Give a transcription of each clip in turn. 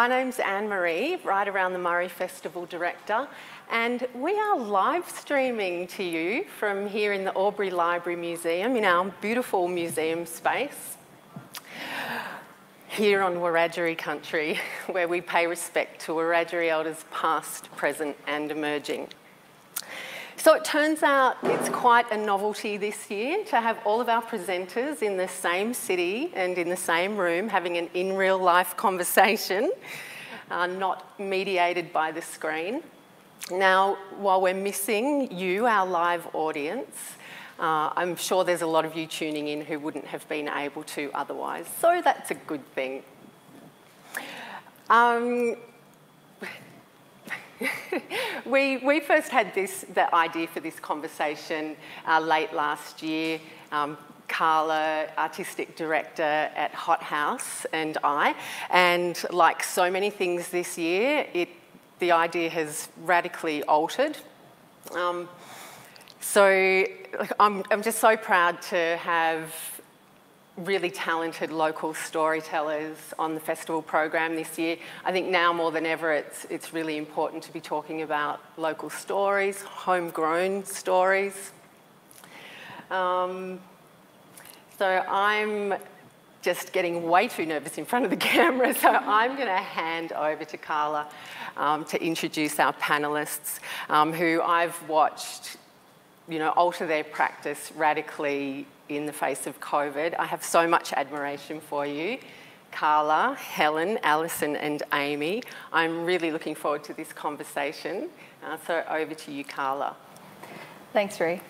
My name's Anne Marie, Write Around the Murray Festival Director, and we are live streaming to you from here in the Albury Library Museum in our beautiful museum space here on Wiradjuri country, where we pay respect to Wiradjuri elders past, present, and emerging. So it turns out it's quite a novelty this year to have all of our presenters in the same city and in the same room having an in real life conversation, uh, not mediated by the screen. Now, while we're missing you, our live audience, uh, I'm sure there's a lot of you tuning in who wouldn't have been able to otherwise, so that's a good thing. Um, we, we first had this, the idea for this conversation uh, late last year. Um, Karla, artistic director at Hot House, and I. And like so many things this year, it, the idea has radically altered. Um, so I'm, I'm just so proud to have really talented local storytellers on the festival program this year. I think now more than ever it's, it's really important to be talking about local stories, homegrown stories. Um, so I'm just getting way too nervous in front of the camera, so I'm going to hand over to Karla um, to introduce our panellists um, who I've watched you know, alter their practice radically in the face of COVID. I have so much admiration for you. Karla, Helen, Alyson, and Aimee. I'm really looking forward to this conversation. Uh, so over to you, Karla. Thanks, Ree.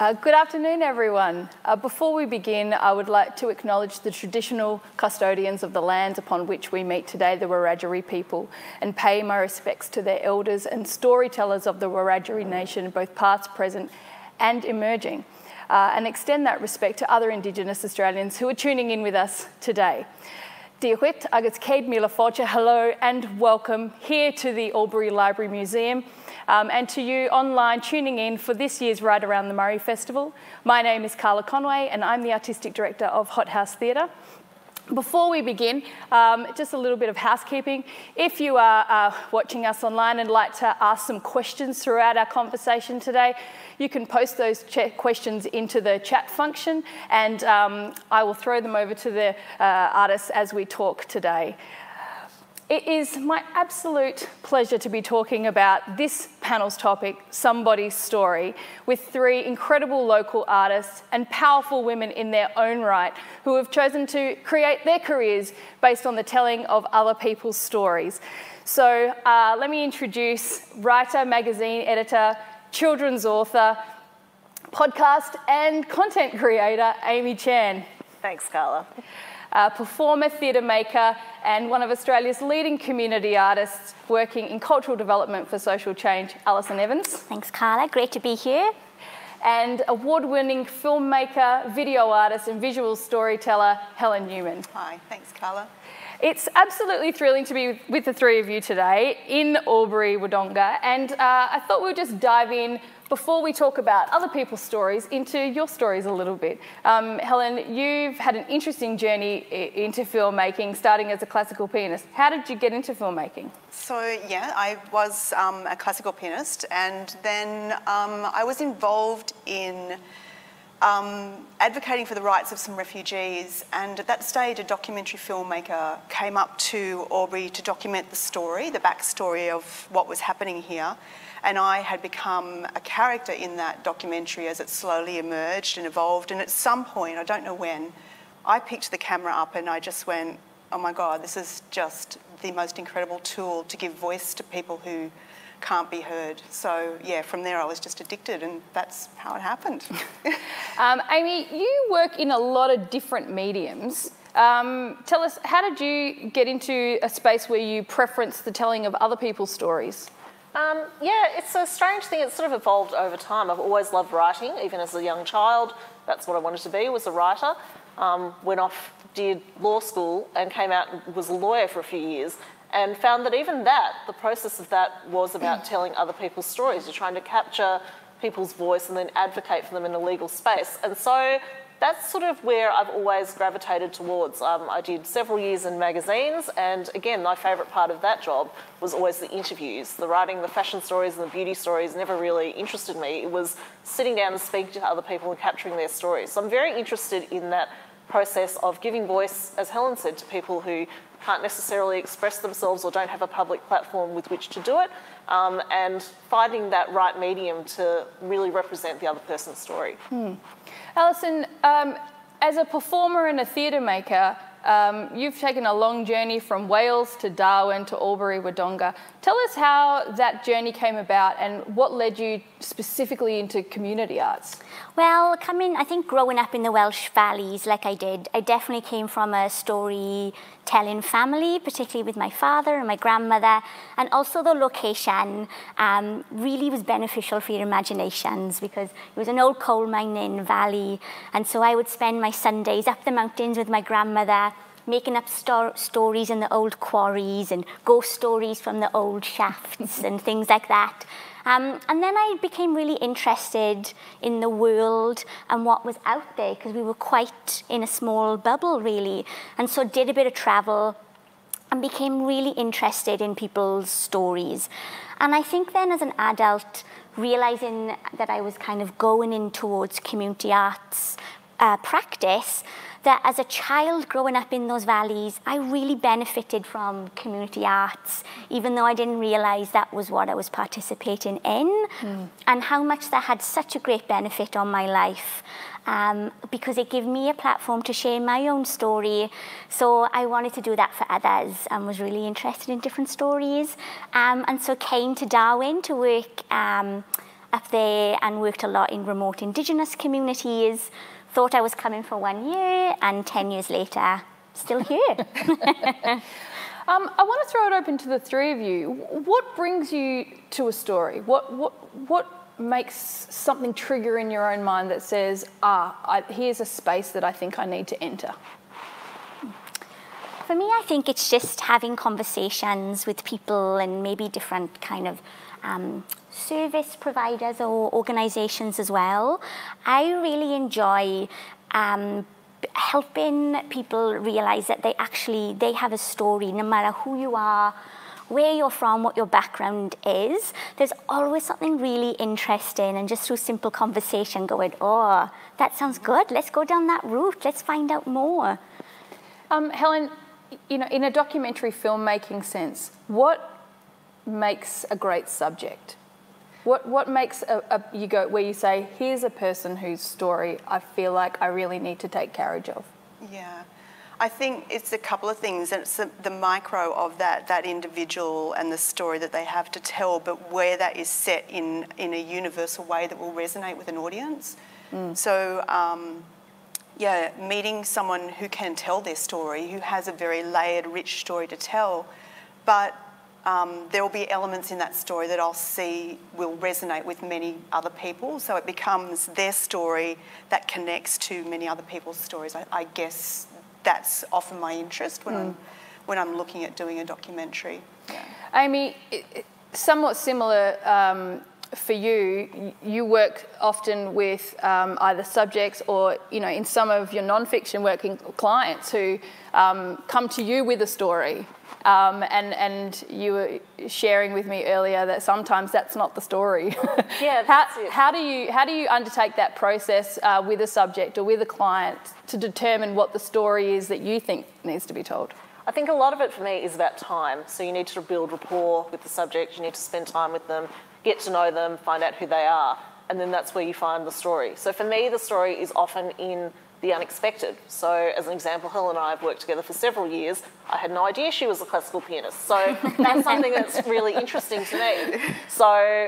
Uh, good afternoon, everyone. Uh, before we begin, I would like to acknowledge the traditional custodians of the lands upon which we meet today, the Wiradjuri people, and pay my respects to their elders and storytellers of the Wiradjuri nation, both past, present, and emerging uh, and extend that respect to other Indigenous Australians who are tuning in with us today. Diawit agus Cade Mila hello and welcome here to the Albury Library Museum um, and to you online tuning in for this year's Write Around the Murray Festival. My name is Karla Conway and I'm the Artistic Director of Hot House Theatre. Before we begin, um, just a little bit of housekeeping. If you are uh, watching us online and like to ask some questions throughout our conversation today, you can post those questions into the chat function and um, I will throw them over to the uh, artists as we talk today. It is my absolute pleasure to be talking about this panel's topic, Somebody's Story, with three incredible local artists and powerful women in their own right who have chosen to create their careers based on the telling of other people's stories. So uh, let me introduce writer, magazine editor, children's author, podcast, and content creator, Aimee Chan. Thanks, Karla uh, performer, theatre maker, and one of Australia's leading community artists working in cultural development for social change, Alyson Evans. Thanks, Karla. Great to be here. And award winning filmmaker, video artist, and visual storyteller, Helen Newman. Hi, thanks, Karla. It's absolutely thrilling to be with the three of you today in Albury, Wodonga, and uh, I thought we'd just dive in before we talk about other people's stories, into your stories a little bit. Um, Helen, you've had an interesting journey into filmmaking, starting as a classical pianist. How did you get into filmmaking? So, yeah, I was um, a classical pianist, and then um, I was involved in um, advocating for the rights of some refugees. And at that stage, a documentary filmmaker came up to Albury to document the story, the backstory of what was happening here. And I had become a character in that documentary as it slowly emerged and evolved. And at some point, I don't know when, I picked the camera up and I just went, oh my God, this is just the most incredible tool to give voice to people who can't be heard. So, yeah, from there I was just addicted, and that's how it happened. um, Aimee, you work in a lot of different mediums. Um, tell us, how did you get into a space where you preference the telling of other people's stories? Um, yeah, it's a strange thing. It's sort of evolved over time. I've always loved writing, even as a young child. That's what I wanted to be, was a writer. Um, went off, did law school, and came out and was a lawyer for a few years, and found that even that, the process of that was about telling other people's stories. You're trying to capture people's voice and then advocate for them in a legal space. And so that's sort of where I've always gravitated towards. Um, I did several years in magazines, and again, my favourite part of that job was always the interviews. The writing, the fashion stories, and the beauty stories never really interested me. It was sitting down and speaking to other people and capturing their stories. So I'm very interested in that process of giving voice, as Helen said, to people who can't necessarily express themselves or don't have a public platform with which to do it, um, and finding that right medium to really represent the other person's story. Hmm. Alyson, um, as a performer and a theatre maker, um, you've taken a long journey from Wales to Darwin to Albury Wodonga. Tell us how that journey came about and what led you specifically into community arts. Well, coming, I think growing up in the Welsh valleys like I did, I definitely came from a storytelling family, particularly with my father and my grandmother, and also the location um, really was beneficial for your imaginations because it was an old coal mining valley, and so I would spend my Sundays up the mountains with my grandmother, making up sto stories in the old quarries and ghost stories from the old shafts and things like that. Um, and then I became really interested in the world and what was out there because we were quite in a small bubble really. And so did a bit of travel and became really interested in people's stories. And I think then as an adult, realizing that I was kind of going in towards community arts uh, practice, that as a child growing up in those valleys, I really benefited from community arts, even though I didn't realise that was what I was participating in, mm. and how much that had such a great benefit on my life. Um, because it gave me a platform to share my own story. So I wanted to do that for others and was really interested in different stories. Um, and so came to Darwin to work um, up there and worked a lot in remote Indigenous communities, thought I was coming for one year, and 10 years later, still here. um, I want to throw it open to the three of you. What brings you to a story? What, what, what makes something trigger in your own mind that says, ah, I, here's a space that I think I need to enter? For me, I think it's just having conversations with people and maybe different kind of um, service providers or organisations as well. I really enjoy um, helping people realise that they actually they have a story, no matter who you are, where you're from, what your background is. There's always something really interesting, and just through simple conversation, going, "Oh, that sounds good. Let's go down that route. Let's find out more." Um, Helen, you know, in a documentary filmmaking sense, what makes a great subject? What, what makes a, a, you go where you say, here's a person whose story I feel like I really need to take carriage of? Yeah. I think it's a couple of things, and it's the, the, micro of that that individual and the story that they have to tell, but where that is set in in a universal way that will resonate with an audience. Mm. So, um, yeah, meeting someone who can tell their story, who has a very layered, rich story to tell, but um, there will be elements in that story that I'll see will resonate with many other people. So it becomes their story that connects to many other people's stories. I, I guess that's often my interest when, mm. I'm, when I'm looking at doing a documentary. Yeah. Aimee, somewhat similar um, for you, you work often with um, either subjects or, you know, in some of your non-fiction working clients who um, come to you with a story um, and, and you were sharing with me earlier that sometimes that's not the story. Yeah, how, how, do you, how do you undertake that process uh, with a subject or with a client to determine what the story is that you think needs to be told? I think a lot of it for me is about time. So you need to build rapport with the subject, you need to spend time with them, get to know them, find out who they are, and then that's where you find the story. So for me, the story is often in the unexpected. So, as an example, Helen and I have worked together for several years. I had no idea she was a classical pianist. So, that's something that's really interesting to me. So,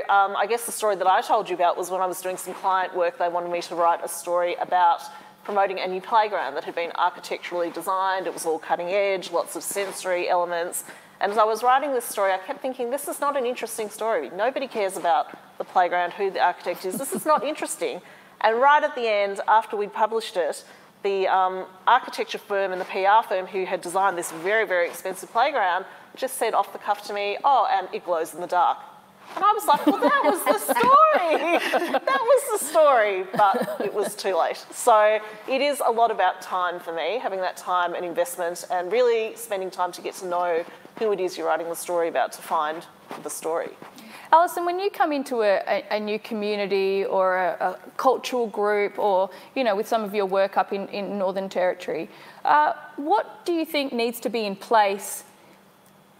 um, I guess the story that I told you about was when I was doing some client work, they wanted me to write a story about promoting a new playground that had been architecturally designed. It was all cutting edge, lots of sensory elements. And as I was writing this story, I kept thinking, this is not an interesting story. Nobody cares about the playground, who the architect is. This is not interesting. And right at the end, after we'd published it, the um, architecture firm and the PR firm who had designed this very, very expensive playground just said off the cuff to me, oh, and it glows in the dark. And I was like, well, that was the story. that was the story, but it was too late. So it is a lot about time for me, having that time and investment, and really spending time to get to know who it is you're writing the story about to find the story. Alyson, when you come into a, a, a new community or a, a, cultural group or, you know, with some of your work up in, in Northern Territory, uh, what do you think needs to be in place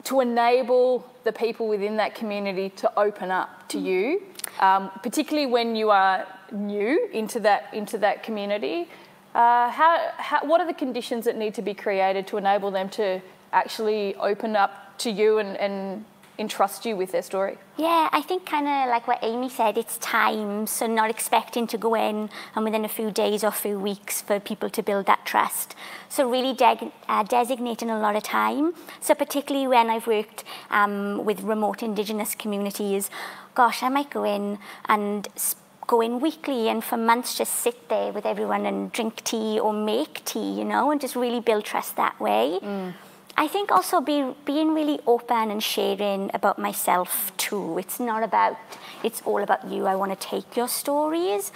to enable the people within that community to open up to you, um, particularly when you are new into that, into that community? Uh, how, how, what are the conditions that need to be created to enable them to actually open up to you and, and entrust you with their story? Yeah, I think kind of like what Aimee said, it's time. So not expecting to go in and within a few days or few weeks for people to build that trust. So really de uh, designating a lot of time. So particularly when I've worked um, with remote Indigenous communities, gosh, I might go in and go in weekly and for months just sit there with everyone and drink tea or make tea, you know, and just really build trust that way. Mm. I think also be, being really open and sharing about myself too. It's not about, it's all about you. I want to take your stories.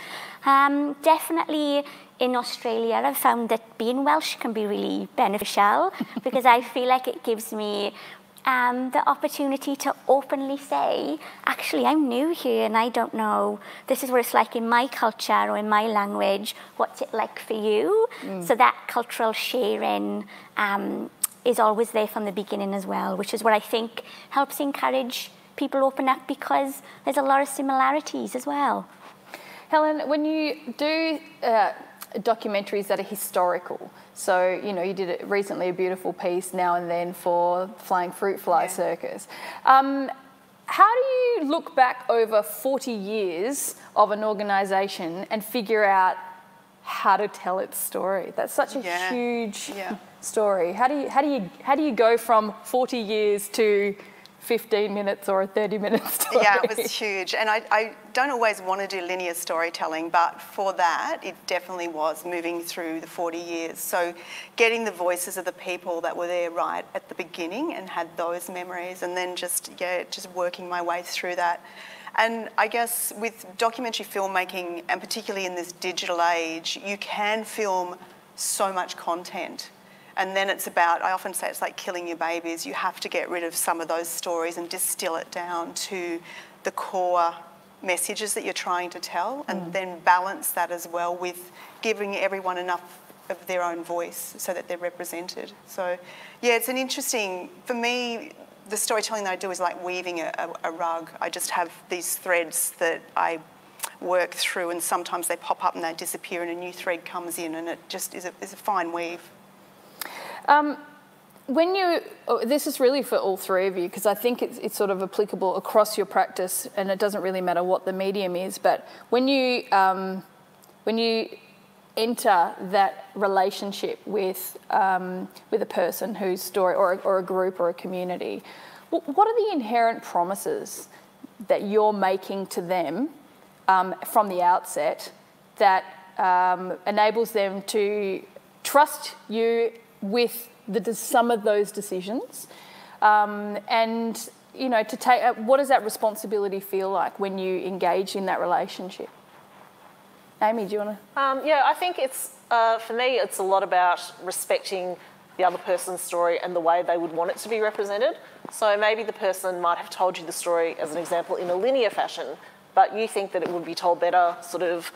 Um, definitely in Australia, I've found that being Welsh can be really beneficial because I feel like it gives me um, the opportunity to openly say, actually, I'm new here and I don't know. This is what it's like in my culture or in my language. What's it like for you? Mm. So that cultural sharing um, is always there from the beginning as well, which is what I think helps encourage people open up because there's a lot of similarities as well. Helen, when you do uh, documentaries that are historical, so you know you did it recently a beautiful piece now and then for Flying Fruit Fly yeah. Circus. Um, how do you look back over 40 years of an organisation and figure out how to tell its story? That's such a yeah. huge yeah story? How do you, how do you, how do you go from 40 years to 15 minutes or a 30 minute story? Yeah, it was huge. And I, I don't always want to do linear storytelling, but for that, it definitely was moving through the 40 years. So getting the voices of the people that were there right at the beginning and had those memories, and then just, yeah, just working my way through that. And I guess with documentary filmmaking, and particularly in this digital age, you can film so much content. And then it's about, I often say it's like killing your babies. You have to get rid of some of those stories and distill it down to the core messages that you're trying to tell and mm. then balance that as well with giving everyone enough of their own voice so that they're represented. So, yeah, it's an interesting, for me, the storytelling that I do is like weaving a, a, a rug. I just have these threads that I work through and sometimes they pop up and they disappear and a new thread comes in and it just is a, is a fine weave. Um, when you, oh, this is really for all three of you because I think it's, it's, sort of applicable across your practice, and it doesn't really matter what the medium is. But when you um, when you enter that relationship with um, with a person whose story, or, or a group, or a community, what are the inherent promises that you're making to them um, from the outset that um, enables them to trust you with the, some of those decisions. Um, and, you know, to take, uh, what does that responsibility feel like when you engage in that relationship? Amy, do you want to? Um, yeah, I think it's, uh, for me, it's a lot about respecting the other person's story and the way they would want it to be represented. So maybe the person might have told you the story, as an example, in a linear fashion, but you think that it would be told better, sort of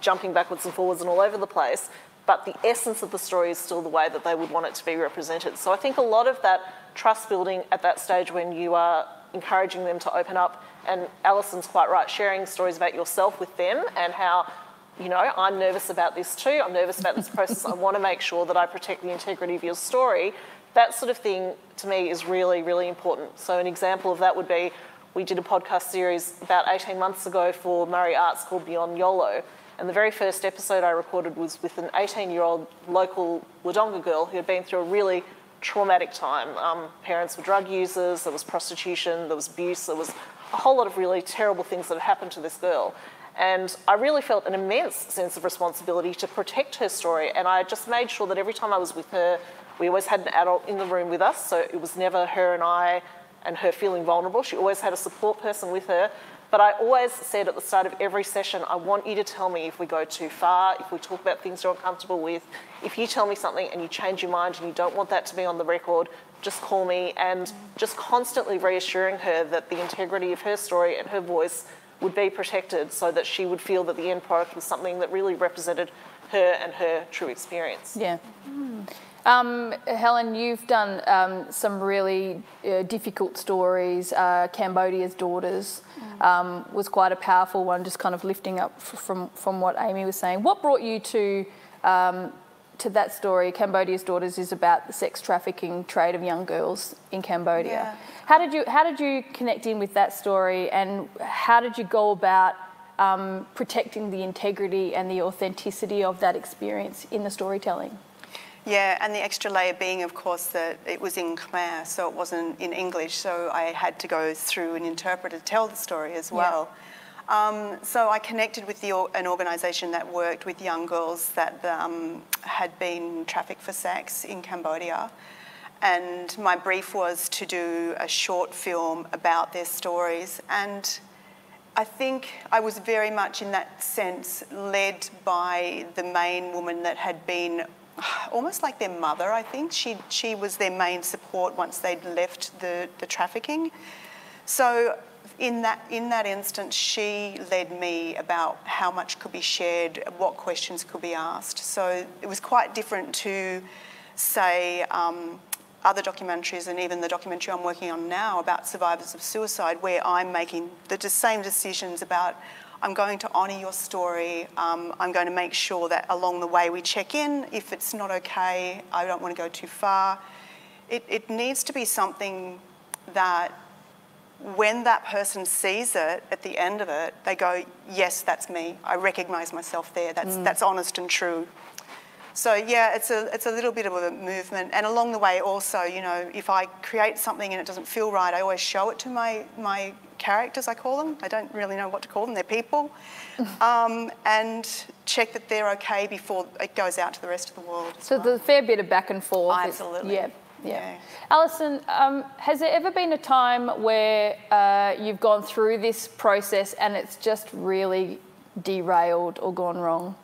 jumping backwards and forwards and all over the place but the essence of the story is still the way that they would want it to be represented. So I think a lot of that trust building at that stage when you are encouraging them to open up, and Alyson's quite right, sharing stories about yourself with them and how, you know, I'm nervous about this too, I'm nervous about this process, I want to make sure that I protect the integrity of your story. That sort of thing to me is really, really important. So an example of that would be we did a podcast series about 18 months ago for Murray Arts called Beyond YOLO. And the very first episode I recorded was with an 18 year old local Wodonga girl who had been through a really traumatic time. Um, parents were drug users, there was prostitution, there was abuse, there was a whole lot of really terrible things that had happened to this girl. And I really felt an immense sense of responsibility to protect her story. And I just made sure that every time I was with her, we always had an adult in the room with us. So it was never her and I and her feeling vulnerable. She always had a support person with her But I always said at the start of every session, I want you to tell me if we go too far, if we talk about things you're uncomfortable with. If you tell me something and you change your mind and you don't want that to be on the record, just call me and just constantly reassuring her that the integrity of her story and her voice would be protected so that she would feel that the end product was something that really represented her and her true experience. Yeah. Hmm. Um, Helen, you've done um, some really uh, difficult stories. Uh, Cambodia's Daughters um, was quite a powerful one, just kind of lifting up f- from, from what Aimee was saying. What brought you to, um, to that story? Cambodia's Daughters is about the sex trafficking trade of young girls in Cambodia. Yeah. How, did you, how did you connect in with that story and how did you go about um, protecting the integrity and the authenticity of that experience in the storytelling? Yeah, and the extra layer being, of course, that it was in Khmer, so it wasn't in English, so I had to go through an interpreter to tell the story as well. Um, so I connected with the, an organisation that worked with young girls that um, had been trafficked for sex in Cambodia. And my brief was to do a short film about their stories. And I think I was very much in that sense led by the main woman that had been almost like their mother, I think. She, she was their main support once they'd left the, the trafficking. So in that, in that instance, she led me about how much could be shared, what questions could be asked. So it was quite different to, say, um, other documentaries and even the documentary I'm working on now about survivors of suicide, where I'm making the same decisions about I'm going to honour your story. Um, I'm going to make sure that along the way we check in. If it's not okay, I don't want to go too far. It, it needs to be something that when that person sees it at the end of it, they go, Yes, that's me. I recognise myself there. That's, that's honest and true. So yeah, it's a it's a little bit of a movement, and along the way also, you know, if I create something and it doesn't feel right, I always show it to my my characters. I call them. I don't really know what to call them. They're people, um, and check that they're okay before it goes out to the rest of the world. So well. there's a fair bit of back and forth. It's- Absolutely. Yeah. Yeah. Yeah. Alyson, um, has there ever been a time where uh, you've gone through this process and it's just really derailed or gone wrong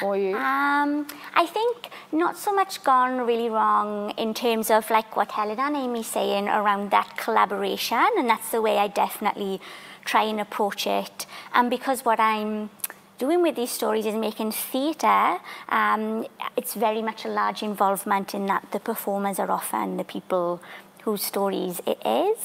for you? Um, I think not so much gone really wrong in terms of like what Helen and Aimee saying around that collaboration, and that's the way I definitely try and approach it. And because what I'm doing with these stories is making theatre, um, it's very much a large involvement in that the performers are often the people whose stories it is.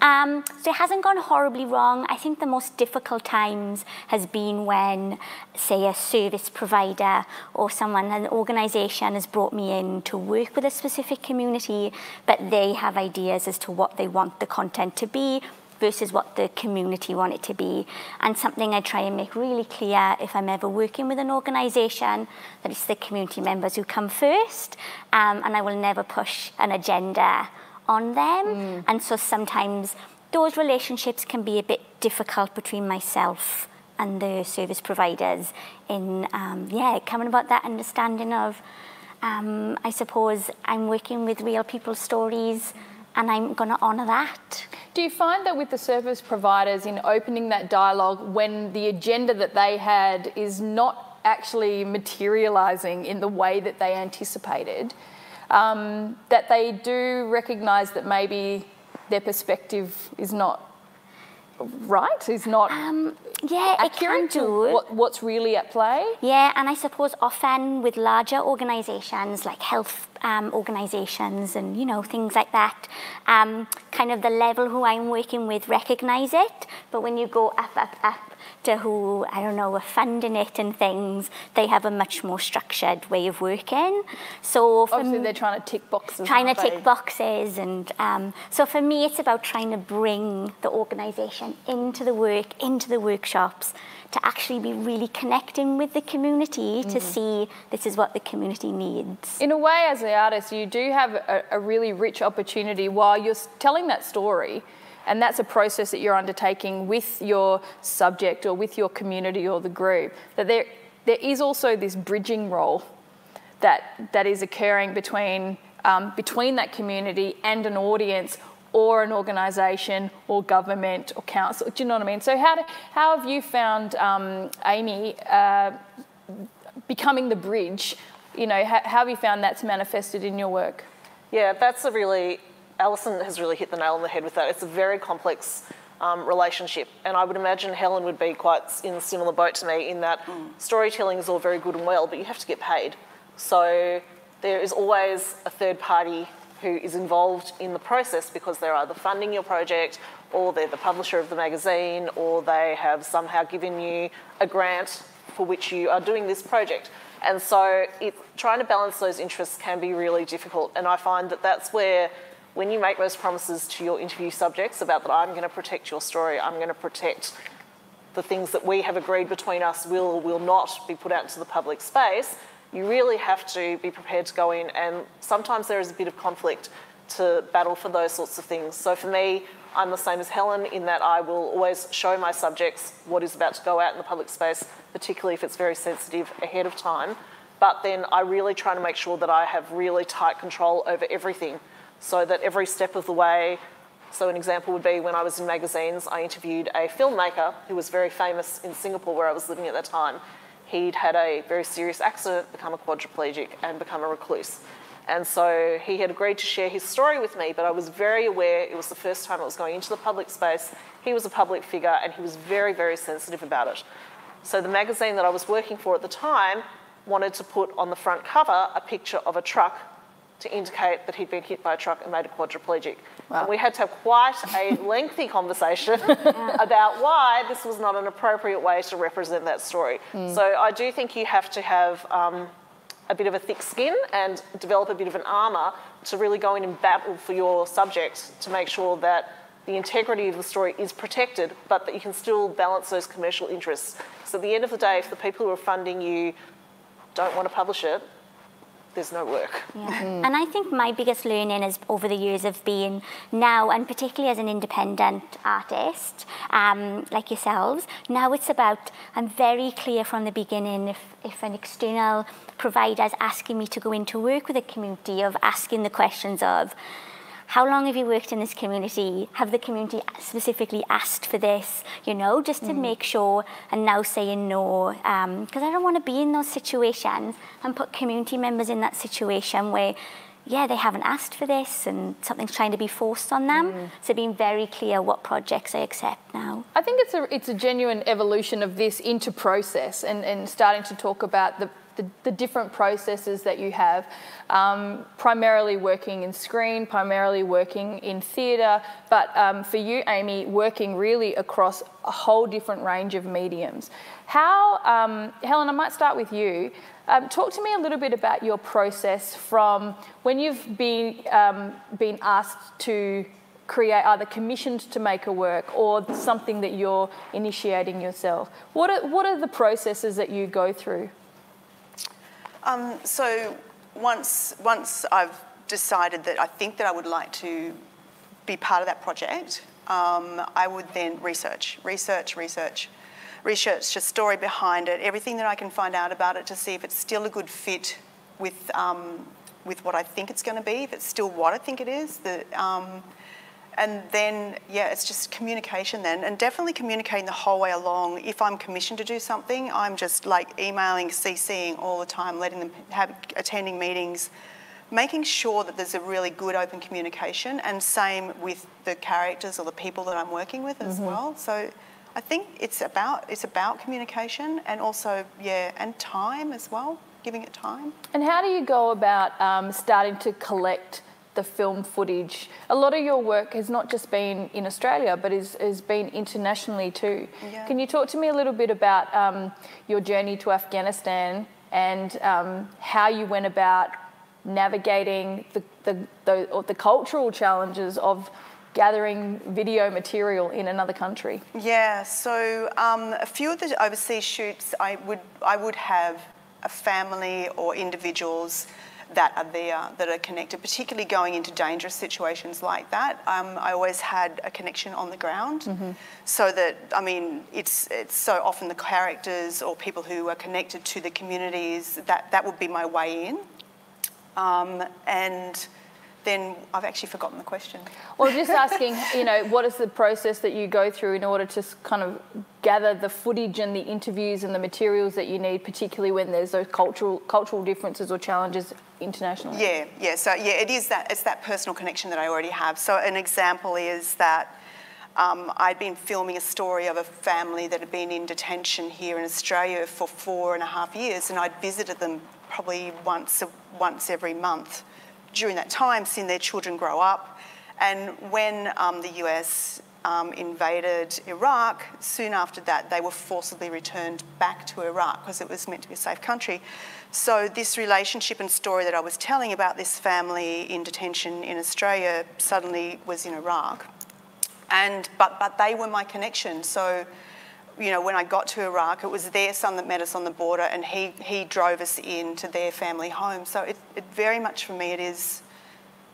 Um, so it hasn't gone horribly wrong. I think the most difficult times has been when, say, a service provider or someone, an organisation has brought me in to work with a specific community, but they have ideas as to what they want the content to be versus what the community want it to be. And something I try and make really clear if I'm ever working with an organisation, that it's the community members who come first, um, and I will never push an agenda on them. And so sometimes those relationships can be a bit difficult between myself and the service providers in, um, yeah, coming about that understanding of, um, I suppose I'm working with real people's stories and I'm going to honour that. Do you find that with the service providers in opening that dialogue when the agenda that they had is not actually materialising in the way that they anticipated, um, that they do recognise that maybe their perspective is not right, is not Um, yeah, it can accurate to what, what's really at play? Yeah, and I suppose often with larger organisations like health um, organisations and you know things like that, um, kind of the level who I'm working with recognise it, but when you go up, up, up to who I don't know are funding it and things, they have a much more structured way of working. So for Obviously, they're trying to tick boxes. trying to they? tick boxes and um, so for me it's about trying to bring the organisation into the work into the workshops to actually be really connecting with the community to see this is what the community needs In a way, as an artist, you do have a, a really rich opportunity while you're telling that story. And that's a process that you're undertaking with your subject or with your community or the group. That there, there is also this bridging role that, that is occurring between, um, between that community and an audience or an organisation or government or council. Do you know what I mean? So how, do, how have you found, um, Aimee, uh, becoming the bridge? You know, how, how have you found that's manifested in your work? Yeah, that's a really, Alyson has really hit the nail on the head with that. It's a very complex um, relationship. And I would imagine Helen would be quite in a similar boat to me in that mm. storytelling is all very good and well, but you have to get paid. So there is always a third party who is involved in the process because they're either funding your project or they're the publisher of the magazine or they have somehow given you a grant for which you are doing this project. And so it, trying to balance those interests can be really difficult. And I find that that's where when you make those promises to your interview subjects about that I'm going to protect your story, I'm going to protect the things that we have agreed between us will or will not be put out into the public space, you really have to be prepared to go in and sometimes there is a bit of conflict to battle for those sorts of things. So for me, I'm the same as Helen in that I will always show my subjects what is about to go out in the public space, particularly if it's very sensitive ahead of time. But then I really try to make sure that I have really tight control over everything so that every step of the way, so an example would be when I was in magazines, I interviewed a filmmaker who was very famous in Singapore where I was living at that time. He'd had a very serious accident, become a quadriplegic, and become a recluse. And so he had agreed to share his story with me, but I was very aware it was the first time it was going into the public space. He was a public figure and he was very, very sensitive about it. So the magazine that I was working for at the time wanted to put on the front cover a picture of a truck to indicate that he'd been hit by a truck and made a quadriplegic. Wow. And we had to have quite a lengthy conversation about why this was not an appropriate way to represent that story. Mm. So I do think you have to have um, a bit of a thick skin and develop a bit of an armour to really go in and battle for your subject to make sure that the integrity of the story is protected, but that you can still balance those commercial interests. So at the end of the day, if the people who are funding you don't want to publish it, there's no work. Yeah. Mm. And I think my biggest learning is over the years of being now, and particularly as an independent artist, um, like yourselves, now it's about, I'm very clear from the beginning if, if an external provider is asking me to go into work with a community of asking the questions of, how long have you worked in this community? Have the community specifically asked for this? You know, just to mm. make sure and now saying no, because um, I don't want to be in those situations and put community members in that situation where yeah, they haven't asked for this and something's trying to be forced on them. Mm. So being very clear what projects I accept now. I think it's a, it's a genuine evolution of this into process and, and starting to talk about the the, the different processes that you have, um, primarily working in screen, primarily working in theatre, but um, for you, Aimee, working really across a whole different range of mediums. How, um, Helen, I might start with you. Um, talk to me a little bit about your process from when you've been, um, been asked to create either commissioned to make a work or something that you're initiating yourself. What are, what are the processes that you go through? Um, so once, once I've decided that I think that I would like to be part of that project, um, I would then research, research, research, research the story behind it, everything that I can find out about it to see if it's still a good fit with, um, with what I think it's going to be, if it's still what I think it is. Um, and then, yeah, it's just communication then, and definitely communicating the whole way along. If I'm commissioned to do something, I'm just like emailing, CCing all the time, letting them have attending meetings, making sure that there's a really good open communication, and same with the characters or the people that I'm working with as mm-hmm. well. So I think it's about it's about communication and also yeah, and time as well, giving it time. And how do you go about um, starting to collect? The film footage. A lot of your work has not just been in Australia, but is, has been internationally too. Yeah. Can you talk to me a little bit about um, your journey to Afghanistan and um, how you went about navigating the, the, the, the cultural challenges of gathering video material in another country? Yeah, so um, a few of the overseas shoots, I would I would have a family or individuals that are there that are connected, particularly going into dangerous situations like that. Um, I always had a connection on the ground, mm-hmm. so that I mean, it's it's so often the characters or people who are connected to the communities that that would be my way in, um, and then I've actually forgotten the question. Well, just asking, you know, what is the process that you go through in order to kind of gather the footage and the interviews and the materials that you need, particularly when there's those cultural cultural differences or challenges internationally? Yeah, yeah. So yeah, it is that it's that personal connection that I already have. So an example is that. Um, I'd been filming a story of a family that had been in detention here in Australia for four and a half years, and I'd visited them probably once, once every month during that time, seeing their children grow up. And when um, the US um, invaded Iraq, soon after that, they were forcibly returned back to Iraq because it was meant to be a safe country. So, this relationship and story that I was telling about this family in detention in Australia suddenly was in Iraq. And, but, but they were my connection. So, you know, when I got to Iraq, it was their son that met us on the border and he, he drove us into their family home. So it, it very much for me, it is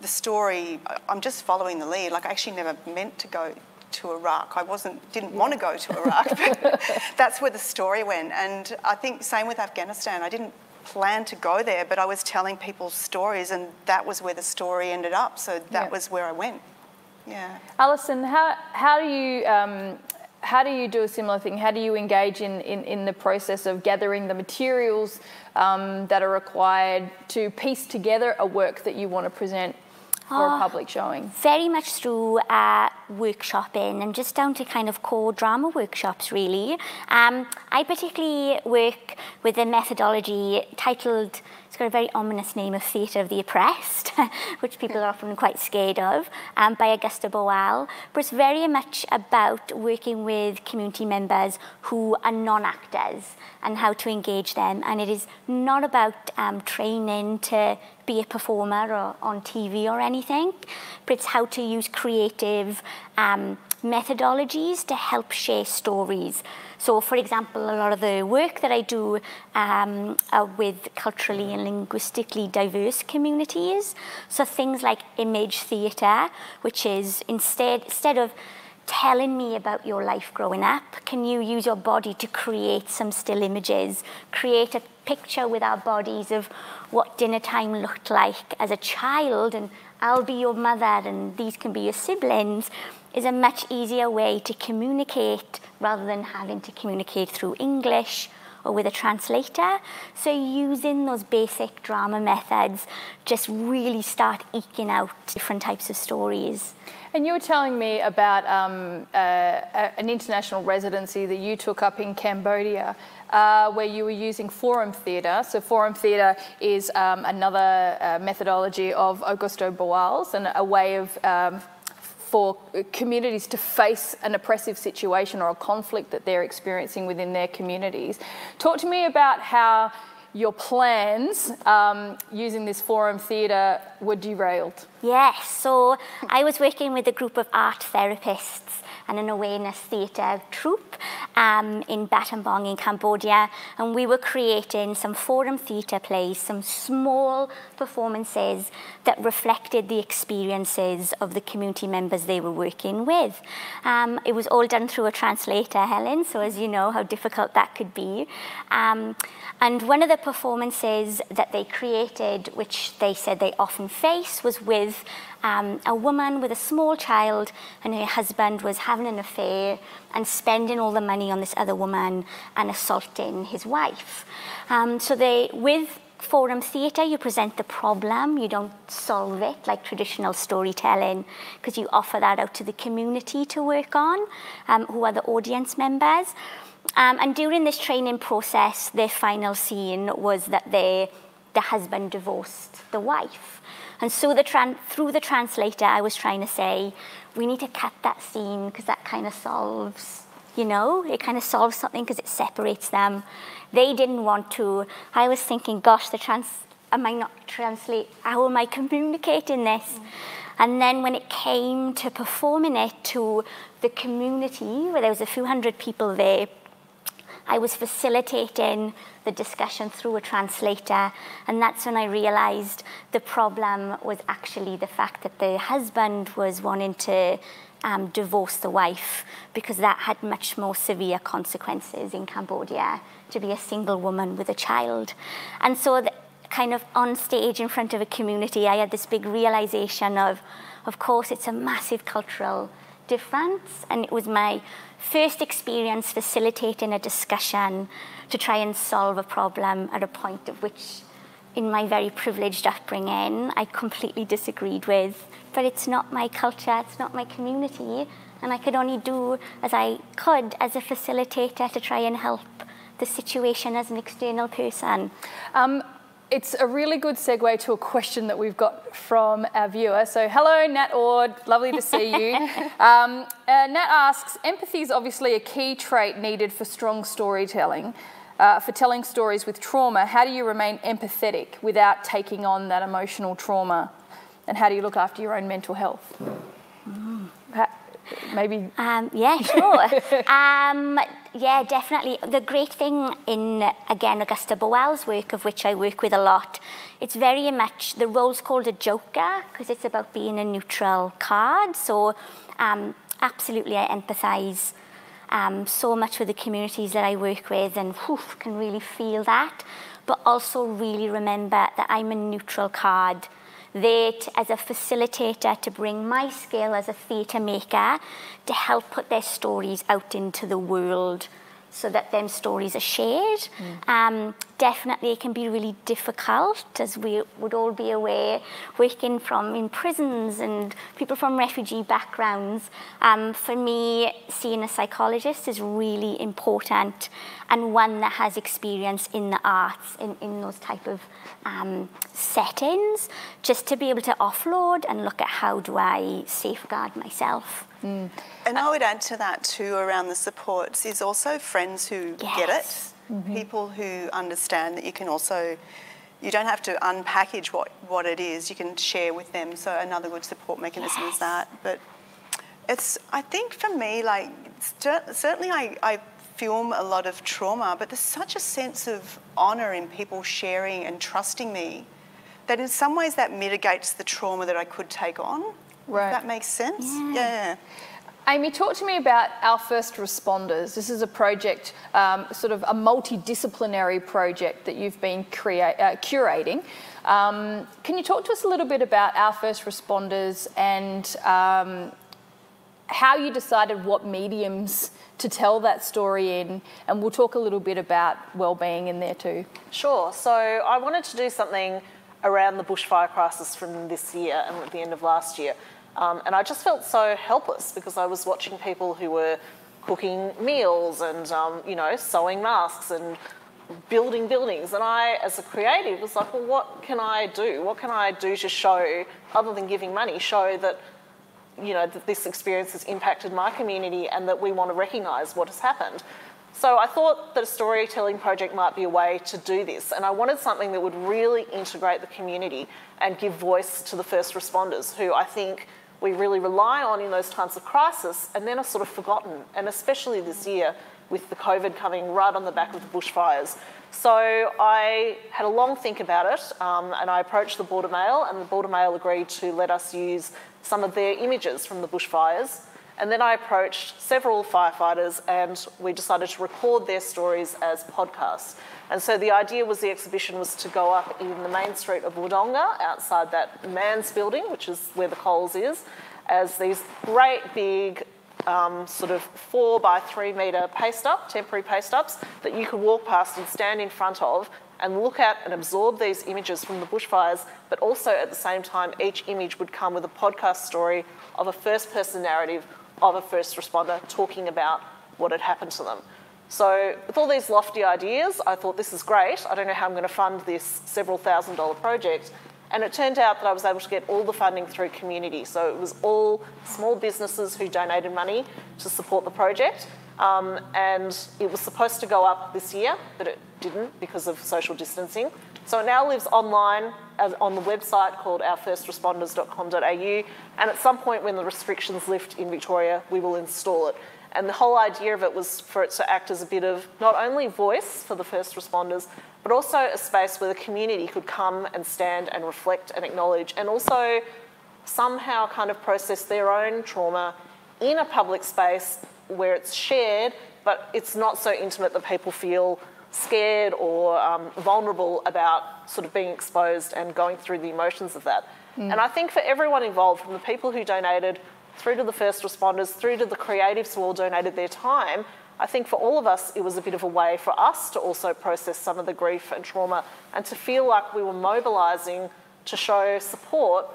the story, I'm just following the lead. Like I actually never meant to go to Iraq. I wasn't, didn't want to go to Iraq, but that's where the story went. And I think same with Afghanistan. I didn't plan to go there, but I was telling people stories and that was where the story ended up. So that was where I went. Yeah. Alyson, how, how do you um, how do you do a similar thing? How do you engage in, in, in the process of gathering the materials um, that are required to piece together a work that you want to present for a public showing? Very much through uh, workshopping and just down to kind of core drama workshops, really. Um, I particularly work with a methodology titled it's got a very ominous name of Theatre of the Oppressed, which people are often quite scared of, um, by Augusto Boal. But it's very much about working with community members who are non-actors and how to engage them. And it is not about um, training to be a performer or on TV or anything, but it's how to use creative um, methodologies to help share stories. So, for example, a lot of the work that I do um, with culturally and linguistically diverse communities, so things like image theatre, which is instead instead of telling me about your life growing up, can you use your body to create some still images, create a picture with our bodies of what dinner time looked like as a child, and I'll be your mother, and these can be your siblings is a much easier way to communicate rather than having to communicate through English or with a translator. So using those basic drama methods just really start eking out different types of stories. And you were telling me about um, uh, an international residency that you took up in Cambodia. Uh, where you were using forum theatre. So, forum theatre is um, another uh, methodology of Augusto Boal's and a way of um, for communities to face an oppressive situation or a conflict that they're experiencing within their communities. Talk to me about how your plans um, using this forum theatre were derailed. Yes, so I was working with a group of art therapists and an awareness theatre troupe um, in Battambang in Cambodia. And we were creating some forum theatre plays, some small performances that reflected the experiences of the community members they were working with. Um, it was all done through a translator, Helen, so as you know how difficult that could be. Um, and one of the performances that they created, which they said they often face, was with um, a woman with a small child and her husband was having an affair and spending all the money on this other woman and assaulting his wife. Um, so they, with forum theatre, you present the problem, you don't solve it like traditional storytelling, because you offer that out to the community to work on, um, who are the audience members. Um, and during this training process, their final scene was that they, the husband divorced the wife. And so the through the translator, I was trying to say, we need to cut that scene because that kind of solves, you know, it kind of solves something because it separates them. They didn't want to. I was thinking, gosh, the trans, am I not translate? How am I communicating this? Mm. And then when it came to performing it to the community, where there was a few hundred people there, I was facilitating the discussion through a translator, and that's when I realized the problem was actually the fact that the husband was wanting to um, divorce the wife because that had much more severe consequences in Cambodia to be a single woman with a child. And so the kind of on stage in front of a community, I had this big realization of, of course, it's a massive cultural difference. And it was my first experience facilitating a discussion to try and solve a problem at a point at which, in my very privileged upbringing, I completely disagreed with. But it's not my culture, it's not my community. And I could only do as I could as a facilitator to try and help the situation as an external person. Um, it's a really good segue to a question that we've got from our viewer. So, hello, Nat Ord, lovely to see you. um, uh, Nat asks Empathy is obviously a key trait needed for strong storytelling. Uh, for telling stories with trauma, how do you remain empathetic without taking on that emotional trauma? And how do you look after your own mental health? Mm. How, maybe. Um, yeah, sure. um, yeah, definitely. The great thing in, again, Augusto Boal's work, of which I work with a lot, it's very much, the role's called a joker because it's about being a neutral card. So, um, absolutely, I empathise um, so much with the communities that I work with and whew, can really feel that. But also, really remember that I'm a neutral card that as a facilitator to bring my skill as a theatre maker to help put their stories out into the world so that them stories are shared. Mm. Um, definitely it can be really difficult, as we would all be aware, working from in prisons and people from refugee backgrounds. Um, for me, seeing a psychologist is really important and one that has experience in the arts, in, in those type of um, settings, just to be able to offload and look at how do I safeguard myself. Mm. And I would add to that too around the supports is also friends who yes. get it, mm-hmm. people who understand that you can also you don't have to unpackage what, what it is, you can share with them. So another good support mechanism yes. is that. But it's I think for me, like certainly I, I film a lot of trauma, but there's such a sense of honour in people sharing and trusting me that in some ways that mitigates the trauma that I could take on. Right. If that makes sense? Yeah. yeah. Aimee, talk to me about our first responders. This is a project, um, sort of a multidisciplinary project that you've been uh, curating. Um, can you talk to us a little bit about our first responders and um, how you decided what mediums to tell that story in? And we'll talk a little bit about well-being in there too. Sure. So I wanted to do something around the bushfire crisis from this year and at the end of last year. Um, and I just felt so helpless because I was watching people who were cooking meals and, um, you know, sewing masks and building buildings. And I, as a creative, was like, well, what can I do? What can I do to show, other than giving money, show that, you know, that this experience has impacted my community and that we want to recognise what has happened. So I thought that a storytelling project might be a way to do this, and I wanted something that would really integrate the community and give voice to the first responders, who I think we really rely on in those times of crisis and then are sort of forgotten, and especially this year with the COVID coming right on the back of the bushfires. So I had a long think about it um, and I approached the Border Mail, and the Border Mail agreed to let us use some of their images from the bushfires. And then I approached several firefighters and we decided to record their stories as podcasts. And so the idea was the exhibition was to go up in the main street of Wodonga, outside that man's building, which is where the Coles is, as these great big um, sort of four by three metre paste up, temporary paste ups, that you could walk past and stand in front of and look at and absorb these images from the bushfires, but also at the same time, each image would come with a podcast story of a first person narrative of a first responder talking about what had happened to them. So, with all these lofty ideas, I thought this is great. I don't know how I'm going to fund this several thousand dollar project. And it turned out that I was able to get all the funding through community. So, it was all small businesses who donated money to support the project. Um, and it was supposed to go up this year, but it didn't because of social distancing. So it now lives online on the website called ourfirstresponders.com.au. And at some point, when the restrictions lift in Victoria, we will install it. And the whole idea of it was for it to act as a bit of not only voice for the first responders, but also a space where the community could come and stand and reflect and acknowledge and also somehow kind of process their own trauma in a public space where it's shared, but it's not so intimate that people feel scared or um, vulnerable about sort of being exposed and going through the emotions of that. Mm. And I think for everyone involved, from the people who donated through to the first responders, through to the creatives who all donated their time, I think for all of us, it was a bit of a way for us to also process some of the grief and trauma and to feel like we were mobilising to show support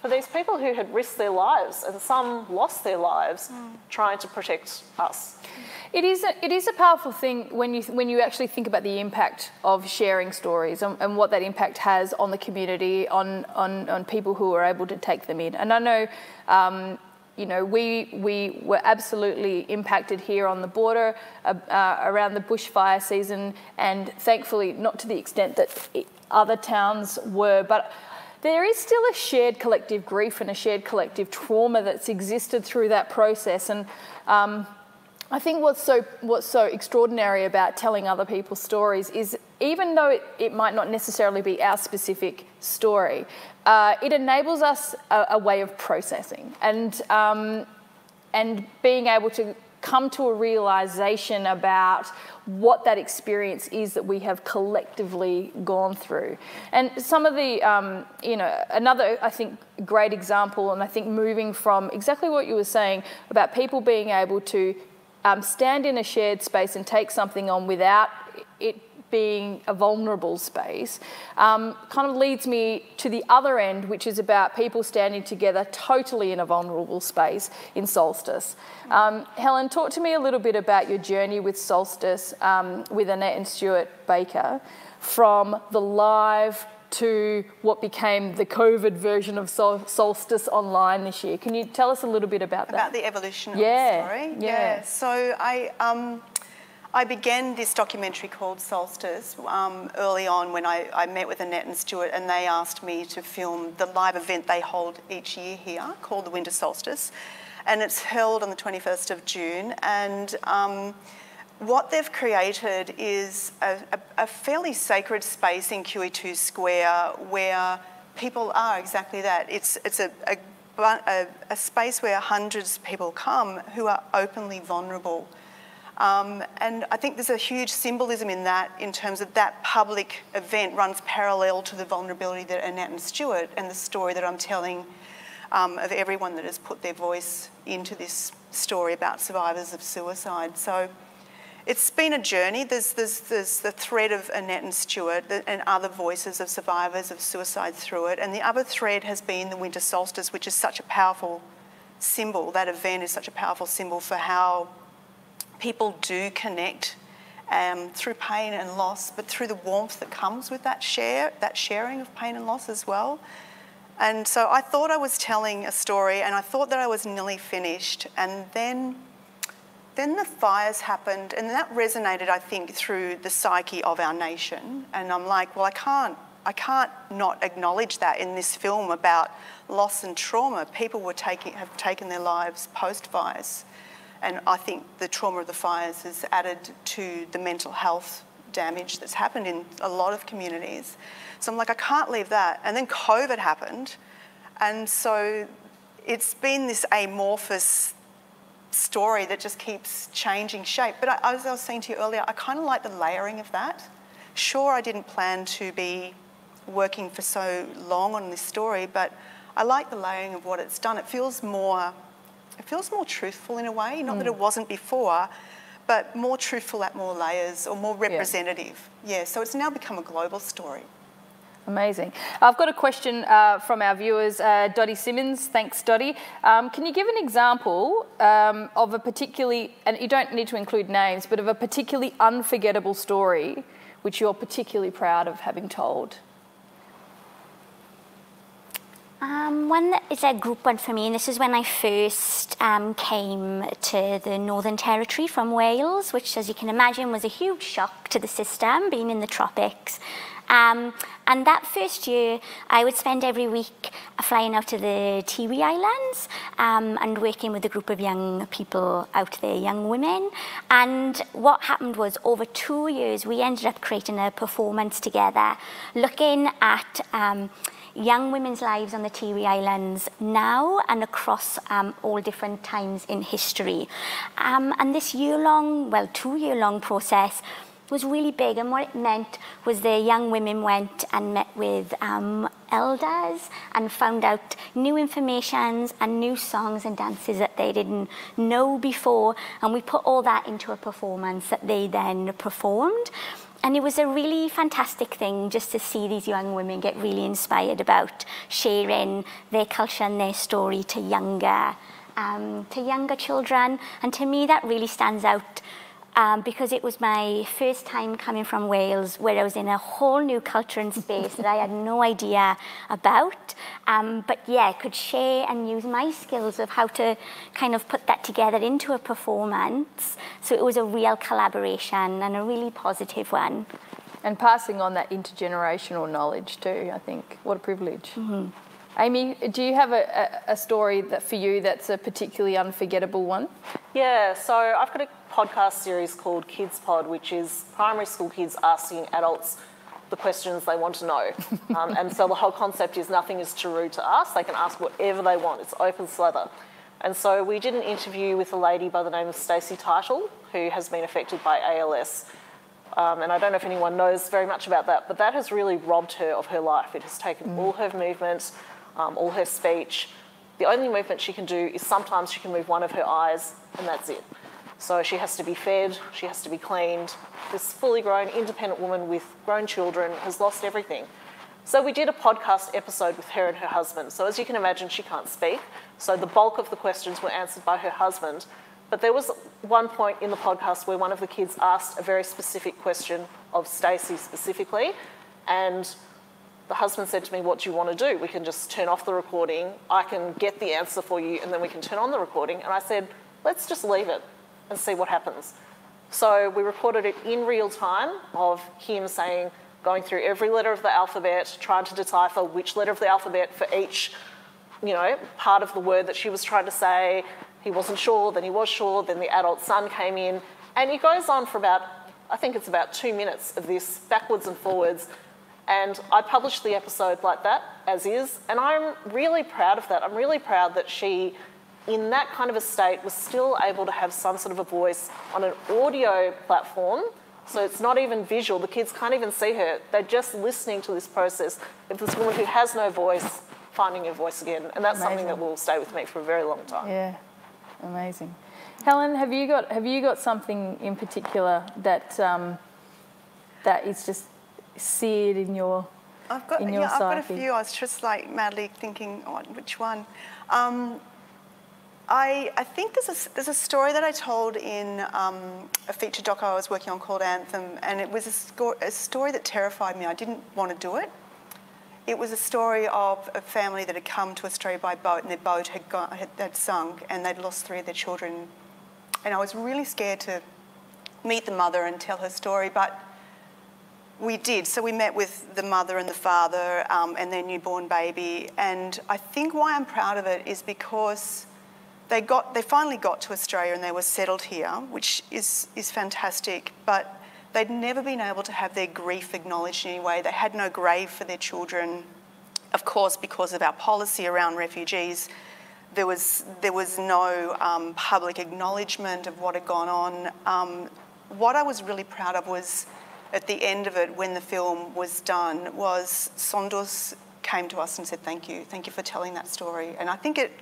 for these people who had risked their lives and some lost their lives mm. trying to protect us. It is, a, it is a powerful thing when you, when you actually think about the impact of sharing stories and, and what that impact has on the community, on, on, on people who are able to take them in. And I know um, you know, we, we were absolutely impacted here on the border uh, uh, around the bushfire season, and thankfully not to the extent that other towns were. But there is still a shared collective grief and a shared collective trauma that's existed through that process. And um, I think what's so, what's so extraordinary about telling other people's stories is even though it, it might not necessarily be our specific story, uh, it enables us a, a, way of processing and, um, and being able to come to a realization about what that experience is that we have collectively gone through. And some of the, um, you know, another, I think, great example, and I think moving from exactly what you were saying about people being able to um, stand in a shared space and take something on without it being a vulnerable space um, kind of leads me to the other end, which is about people standing together totally in a vulnerable space in Solstice. Um, Helen, talk to me a little bit about your journey with Solstice um, with Annette and Stuart Baker from the live to what became the COVID version of Sol- Solstice Online this year. Can you tell us a little bit about that? About the evolution of yeah, the story? Yeah. yeah. So I, um, I began this documentary called Solstice um, early on when I, I, met with Annette and Stuart, and they asked me to film the live event they hold each year here called the Winter Solstice. And it's held on the 21st of June. And um, what they've created is a, a, a fairly sacred space in QE2 Square where people are exactly that. It's, it's a, a, a space where hundreds of people come who are openly vulnerable um, and I think there's a huge symbolism in that in terms of that public event runs parallel to the vulnerability that Annette and Stuart and the story that I'm telling um, of everyone that has put their voice into this story about survivors of suicide. So it's been a journey. There's, there's, there's the thread of Annette and Stuart and other voices of survivors of suicide through it. And the other thread has been the winter solstice, which is such a powerful symbol. That event is such a powerful symbol for how people do connect um, through pain and loss, but through the warmth that comes with that share, that sharing of pain and loss as well. And so I thought I was telling a story, and I thought that I was nearly finished, and then. Then the fires happened, and that resonated, I think, through the psyche of our nation. And I'm like, well, I can't, I can't not acknowledge that in this film about loss and trauma. People were taking, have taken their lives post fires. And I think the trauma of the fires has added to the mental health damage that's happened in a lot of communities. So I'm like, I can't leave that. And then COVID happened. And so it's been this amorphous story that just keeps changing shape. But I, as I was saying to you earlier, I kind of like the layering of that. Sure, I didn't plan to be working for so long on this story, but I like the layering of what it's done. It feels more it feels more truthful in a way, not mm. that it wasn't before, but more truthful at more layers or more representative. Yeah, yeah so it's now become a global story. Amazing. I've got a question uh, from our viewers. Uh, Dottie Simmons, thanks, Dottie. Um, can you give an example um, of a particularly, and you don't need to include names, but of a particularly unforgettable story which you're particularly proud of having told? Um, one that is a group one for me, and this is when I first um, came to the Northern Territory from Wales, which, as you can imagine, was a huge shock to the system, being in the tropics. Um, and that first year, I would spend every week flying out to the Tiwi Islands um, and working with a group of young people out there, young women. And what happened was, over two years, we ended up creating a performance together, looking at um, young women's lives on the Tiwi Islands now and across um, all different times in history. Um, and this year-long, well, two-year-long process was really big. And what it meant was the young women went and met with um, elders and found out new informations and new songs and dances that they didn't know before. And we put all that into a performance that they then performed. And it was a really fantastic thing just to see these young women get really inspired about sharing their culture and their story to younger, um, to younger children. And to me, that really stands out um, because it was my first time coming from Wales where I was in a whole new culture and space that I had no idea about. Um, but yeah, I could share and use my skills of how to kind of put that together into a performance. So it was a real collaboration and a really positive one. And passing on that intergenerational knowledge too, I think. What a privilege. Mm-hmm. Aimee, do you have a, a, a, story that for you that's a particularly unforgettable one? Yeah, so I've got a podcast series called Kids Pod, which is primary school kids asking adults the questions they want to know. Um, and so the whole concept is nothing is too rude to ask. They can ask whatever they want. It's open slather. And so we did an interview with a lady by the name of Stacey Title, who has been affected by ALS. Um, and I don't know if anyone knows very much about that, but that has really robbed her of her life. It has taken mm. all her movement, um, all her speech. The only movement she can do is sometimes she can move one of her eyes, and that's it. So she has to be fed, she has to be cleaned. This fully grown, independent woman with grown children has lost everything. So we did a podcast episode with her and her husband. So as you can imagine, she can't speak. So the bulk of the questions were answered by her husband. But there was one point in the podcast where one of the kids asked a very specific question of Stacey specifically, and the husband said to me, What do you want to do? We can just turn off the recording, I can get the answer for you, and then we can turn on the recording. And I said, Let's just leave it and see what happens. So we recorded it in real time of him saying, going through every letter of the alphabet, trying to decipher which letter of the alphabet for each, you know, part of the word that she was trying to say. He wasn't sure, then he was sure, then the adult son came in. And he goes on for about, I think it's about two minutes of this backwards and forwards. And I published the episode like that, as is. And I'm really proud of that. I'm really proud that she in that kind of a state was still able to have some sort of a voice on an audio platform. So it's not even visual. The kids can't even see her. They're just listening to this process of this woman who has no voice finding her voice again. And that's amazing. something that will stay with me for a very long time. Yeah, amazing. Helen, have you got have you got something in particular that um, that is just seared in your I've got in your yeah, psyche? I've got a few. I was just like madly thinking, oh, which one? Um, I, I think there's a, there's a story that I told in um, a feature doc I was working on called Anthem, and it was a, a story that terrified me. I didn't want to do it. It was a story of a family that had come to Australia by boat, and their boat had, gone, had, had sunk, and they'd lost three of their children. And I was really scared to meet the mother and tell her story, but we did. So we met with the mother and the father um, and their newborn baby. And I think why I'm proud of it is because they got they finally got to Australia and they were settled here, which is is fantastic. But they'd never been able to have their grief acknowledged in any way. They had no grave for their children. Of course, because of our policy around refugees, there was there was no um, public acknowledgement of what had gone on. Um, what I was really proud of was at the end of it, when the film was done, was Sondos came to us and said, "Thank you, thank you for telling that story." And I think it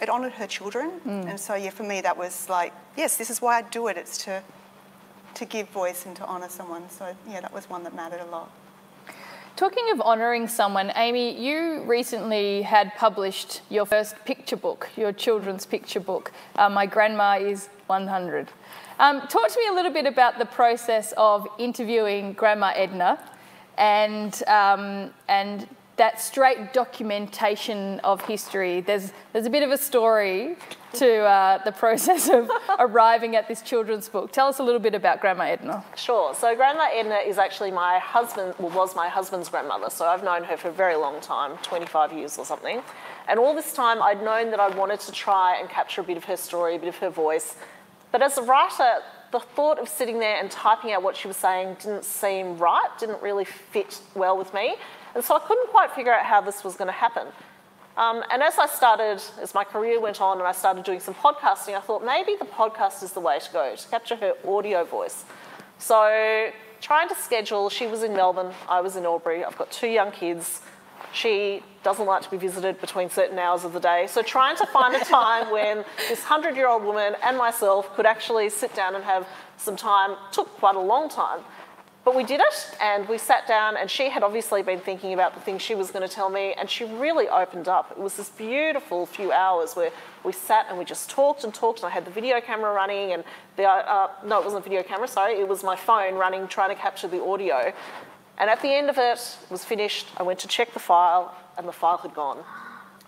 it honoured her children. Mm. And so, yeah, for me, that was like, yes, this is why I do it. It's to, to give voice and to honour someone. So, yeah, that was one that mattered a lot. Talking of honouring someone, Aimee, you recently had published your first picture book, your children's picture book. Uh, My Grandma is 100. Um, talk to me a little bit about the process of interviewing Grandma Edna and, um, and that straight documentation of history. There's, there's a bit of a story to uh, the process of arriving at this children's book. Tell us a little bit about Grandma Edna. Sure. So Grandma Edna is actually my husband, well, was my husband's grandmother. So I've known her for a very long time, 25 years or something. And all this time I'd known that I wanted to try and capture a bit of her story, a bit of her voice. But as a writer, the thought of sitting there and typing out what she was saying didn't seem right, didn't really fit well with me. And so I couldn't quite figure out how this was going to happen. Um, and as I started, as my career went on and I started doing some podcasting, I thought maybe the podcast is the way to go, to capture her audio voice. So trying to schedule, she was in Melbourne, I was in Albury, I've got two young kids. She doesn't like to be visited between certain hours of the day. So trying to find a time when this 100 year old woman and myself could actually sit down and have some time took quite a long time. But we did it and we sat down, and she had obviously been thinking about the things she was going to tell me, and she really opened up. It was this beautiful few hours where we sat and we just talked and talked, and I had the video camera running, and the, uh, no, it wasn't a video camera, sorry, it was my phone running, trying to capture the audio. And at the end of it, it was finished, I went to check the file, and the file had gone.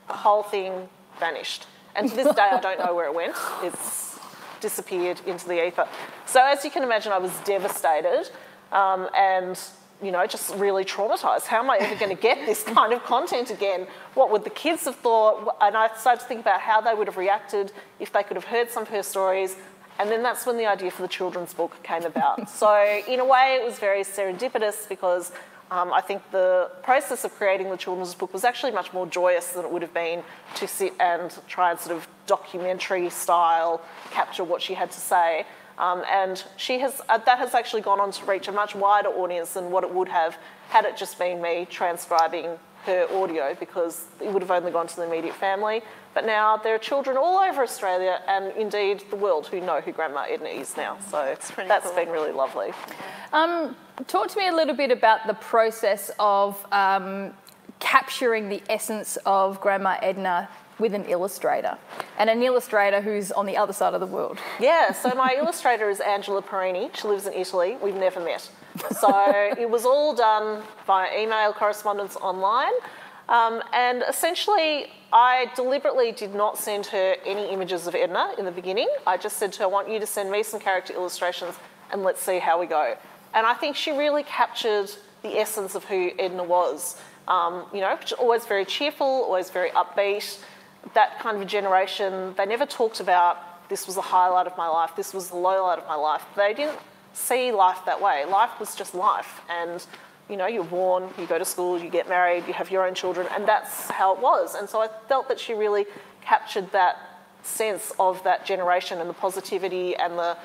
The whole thing vanished. And to this day, I don't know where it went. It's disappeared into the ether. So, as you can imagine, I was devastated um, and you know, just really traumatized. How am I ever going to get this kind of content again? What would the kids have thought? And I started to think about how they would have reacted if they could have heard some of her stories. And then that's when the idea for the children's book came about. so, in a way, it was very serendipitous because um, I think the process of creating the children's book was actually much more joyous than it would have been to sit and try and sort of documentary style capture what she had to say. Um, and she has, uh, that has actually gone on to reach a much wider audience than what it would have had it just been me transcribing her audio because it would have only gone to the immediate family. But now there are children all over Australia and indeed the world who know who Grandma Edna is now. So that's cool. been really lovely. Um, talk to me a little bit about the process of um, capturing the essence of Grandma Edna with an illustrator, and an illustrator who's on the other side of the world. Yeah, so my illustrator is Angela Perini. She lives in Italy. We've never met. So it was all done via email correspondence online. Um, and essentially, I deliberately did not send her any images of Edna in the beginning. I just said to her, I want you to send me some character illustrations and let's see how we go. And I think she really captured the essence of who Edna was. Um, you know, always very cheerful, always very upbeat that kind of generation, they never talked about this was the highlight of my life, this was the low light of my life. They didn't see life that way. Life was just life. And, you know, you're born, you go to school, you get married, you have your own children, and that's how it was. And so I felt that she really captured that sense of that generation and the positivity and the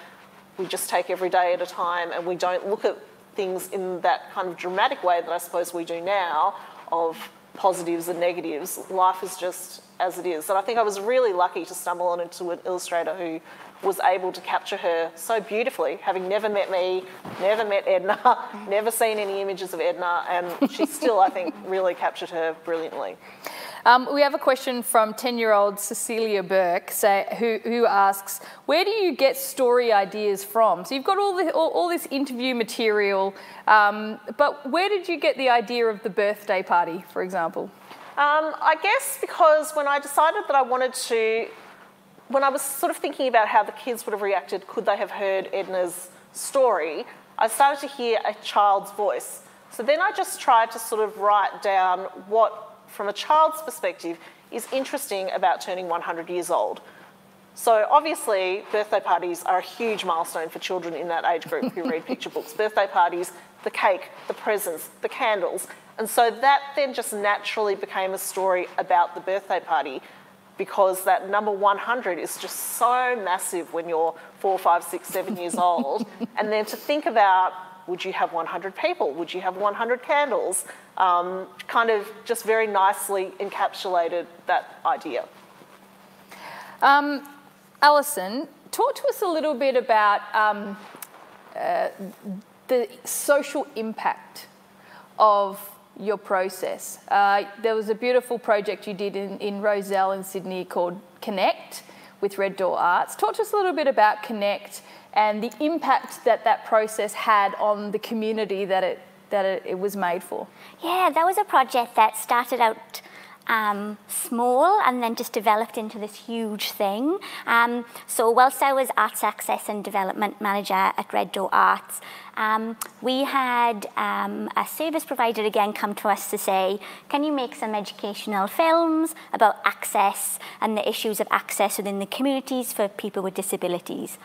we just take every day at a time and we don't look at things in that kind of dramatic way that I suppose we do now of positives and negatives. Life is just as it is. And I think I was really lucky to stumble on into an illustrator who was able to capture her so beautifully, having never met me, never met Edna, never seen any images of Edna, and she still, I think, really captured her brilliantly. Um, we have a question from 10 year old Cecilia Burke say, who, who asks, Where do you get story ideas from? So you've got all, the, all, all this interview material, um, but where did you get the idea of the birthday party, for example? Um, I guess because when I decided that I wanted to, when I was sort of thinking about how the kids would have reacted, could they have heard Edna's story, I started to hear a child's voice. So then I just tried to sort of write down what from a child's perspective, is interesting about turning 100 years old. So obviously, birthday parties are a huge milestone for children in that age group who read picture books. Birthday parties, the cake, the presents, the candles. And so that then just naturally became a story about the birthday party because that number 100 is just so massive when you're four, five, six, seven years old. and then to think about would you have 100 people? Would you have 100 candles? Um, kind of just very nicely encapsulated that idea. Um, Alyson, talk to us a little bit about um, uh, the social impact of your process. Uh, there was a beautiful project you did in, in Rozelle in Sydney called Connect with Red Door Arts. Talk to us a little bit about Connect and the impact that that process had on the community that it, that it, it was made for. Yeah, that was a project that started out um, small and then just developed into this huge thing. Um, so whilst I was Arts Access and Development Manager at Red Door Arts, um, we had um, a service provider again come to us to say, can you make some educational films about access and the issues of access within the communities for people with disabilities?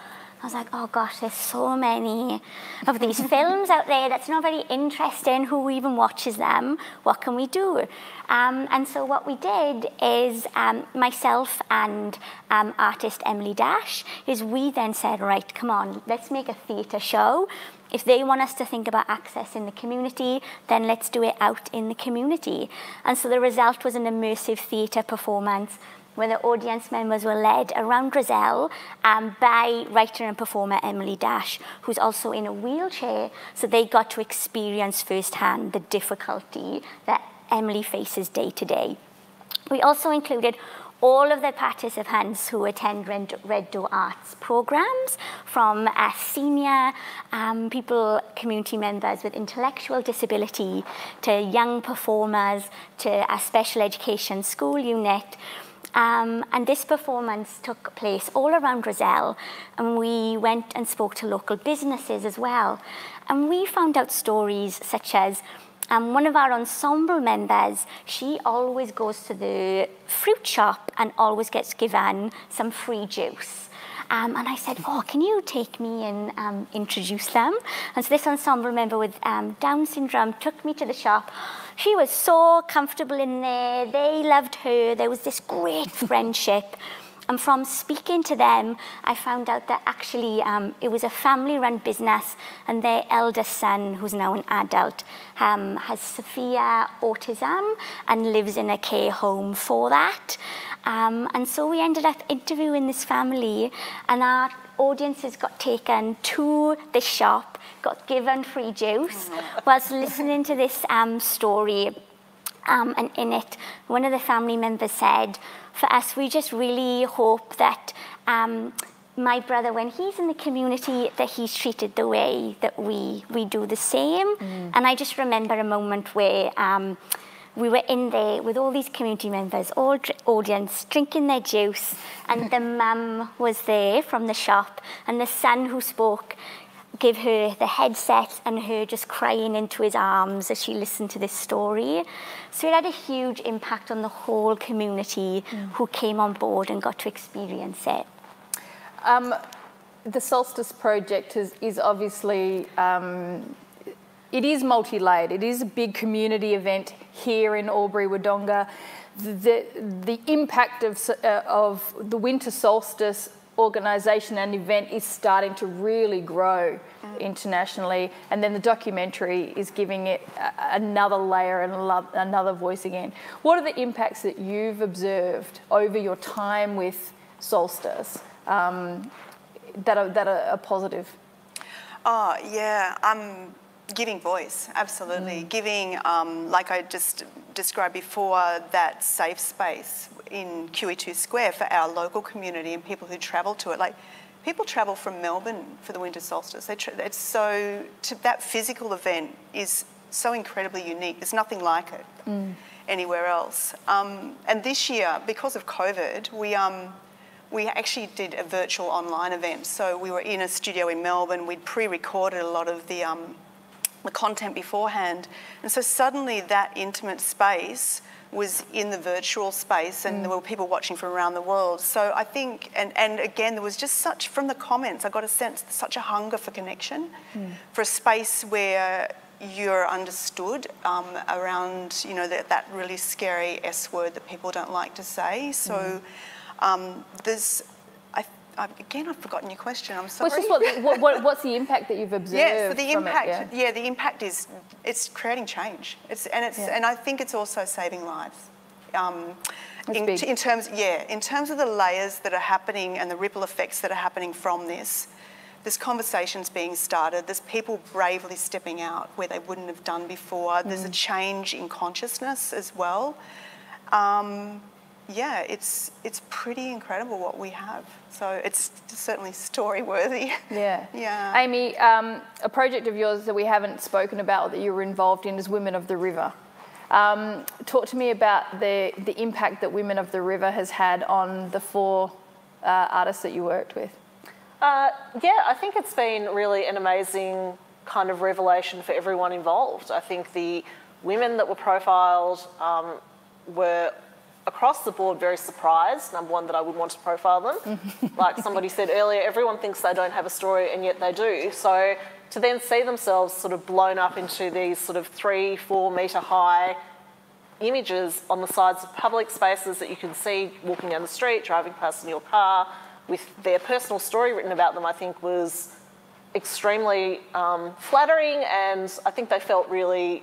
I was like, oh gosh, there's so many of these films out there that's not very interesting. Who even watches them? What can we do? Um, and so what we did is um, myself and um, artist Emily Dash is we then said, right, come on, let's make a theatre show if they want us to think about access in the community, then let's do it out in the community. And so the result was an immersive theatre performance where the audience members were led around Rozelle um, by writer and performer Emily Dash, who's also in a wheelchair, so they got to experience firsthand the difficulty that Emily faces day to day. We also included all of the participants who attend Red Door Arts programs, from uh, senior um, people, community members with intellectual disability, to young performers, to a special education school unit. Um, and this performance took place all around Rozelle, and we went and spoke to local businesses as well. And we found out stories such as um, one of our ensemble members, she always goes to the fruit shop and always gets given some free juice. Um, and I said, oh, can you take me and um, introduce them? And so this ensemble member with um, Down syndrome took me to the shop. She was so comfortable in there. They loved her. There was this great friendship. And from speaking to them, I found out that actually um, it was a family-run business and their eldest son, who's now an adult, um, has severe autism and lives in a care home for that. Um, and so we ended up interviewing this family and our audiences got taken to the shop, got given free juice, whilst listening to this um, story. Um, and in it, one of the family members said, for us, we just really hope that um, my brother, when he's in the community, that he's treated the way that we, we do the same. Mm. And I just remember a moment where um, we were in there with all these community members, all dr audience, drinking their juice, and the mum was there from the shop, and the son who spoke gave her the headset and her just crying into his arms as she listened to this story. So it had a huge impact on the whole community mm. who came on board and got to experience it. Um, the Solstice Project is, is obviously, um, it is multi-layered. It is a big community event here in Albury-Wodonga. The, the impact of, uh, of the winter solstice organisation and event is starting to really grow mm. internationally, and then the documentary is giving it another layer and another voice again. What are the impacts that you've observed over your time with Solstice um, that, are, that are, positive? Oh, yeah. Um, giving voice, absolutely. Mm. Giving, um, like I just described before, that safe space in QE2 Square for our local community and people who travel to it. Like, people travel from Melbourne for the winter solstice. They it's so, to, that physical event is so incredibly unique. There's nothing like it mm. anywhere else. Um, and this year, because of COVID, we, um, we actually did a virtual online event. So we were in a studio in Melbourne. We'd pre-recorded a lot of the, um, the content beforehand. And so suddenly that intimate space was in the virtual space and mm. there were people watching from around the world. So I think, and, and again, there was just such, from the comments, I got a sense, such a hunger for connection, mm. for a space where you're understood um, around, you know, that, that really scary S word that people don't like to say. So mm. um, there's again, I've forgotten your question. I'm sorry. Well, what, what, what's the impact that you've observed? Yeah, so the impact. It, yeah? yeah? the impact is it's creating change. It's and it's yeah. and I think it's also saving lives. Um, in, in, terms, yeah, in terms of the layers that are happening and the ripple effects that are happening from this, there's conversations being started. There's people bravely stepping out where they wouldn't have done before. Mm. There's a mm. change in consciousness as well. Um, yeah, it's it's pretty incredible what we have. So it's certainly story worthy. Yeah. yeah. Aimee, um, a project of yours that we haven't spoken about that you were involved in is Women of the River. Um, talk to me about the the impact that Women of the River has had on the four uh, artists that you worked with. Uh, yeah, I think it's been really an amazing kind of revelation for everyone involved. I think the women that were profiled um, were across the board very surprised, number one, that I would want to profile them. like somebody said earlier, everyone thinks they don't have a story and yet they do. So to then see themselves sort of blown up into these sort of three, four metre high images on the sides of public spaces that you can see walking down the street, driving past in your car, with their personal story written about them, I think was extremely um, flattering, and I think they felt really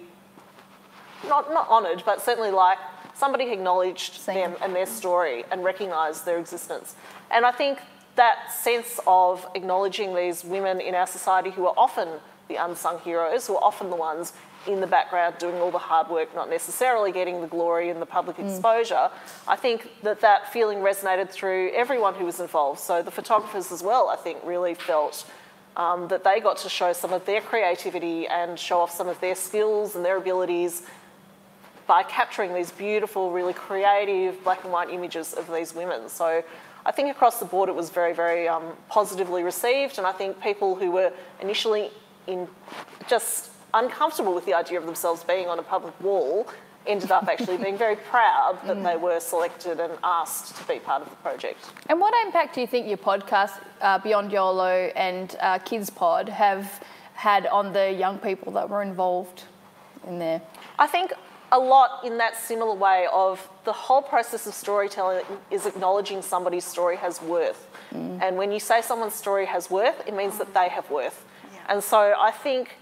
not not honoured, but certainly like somebody acknowledged Same. them and their story and recognised their existence. And I think that sense of acknowledging these women in our society who are often the unsung heroes, who are often the ones in the background doing all the hard work, not necessarily getting the glory and the public exposure. I think that that feeling resonated through everyone who was involved. So the photographers as well, I think, really felt um, that they got to show some of their creativity and show off some of their skills and their abilities by capturing these beautiful, really creative black and white images of these women. So I think across the board it was very, very um, positively received, and I think people who were initially in just uncomfortable with the idea of themselves being on a public wall ended up actually being very proud that they were selected and asked to be part of the project. And what impact do you think your podcast, uh, Beyond YOLO and uh, Kids Pod, have had on the young people that were involved in there? I think a lot in that similar way of the whole process of storytelling is acknowledging somebody's story has worth. Mm. And when you say someone's story has worth, it means that they have worth. Yeah. And so I think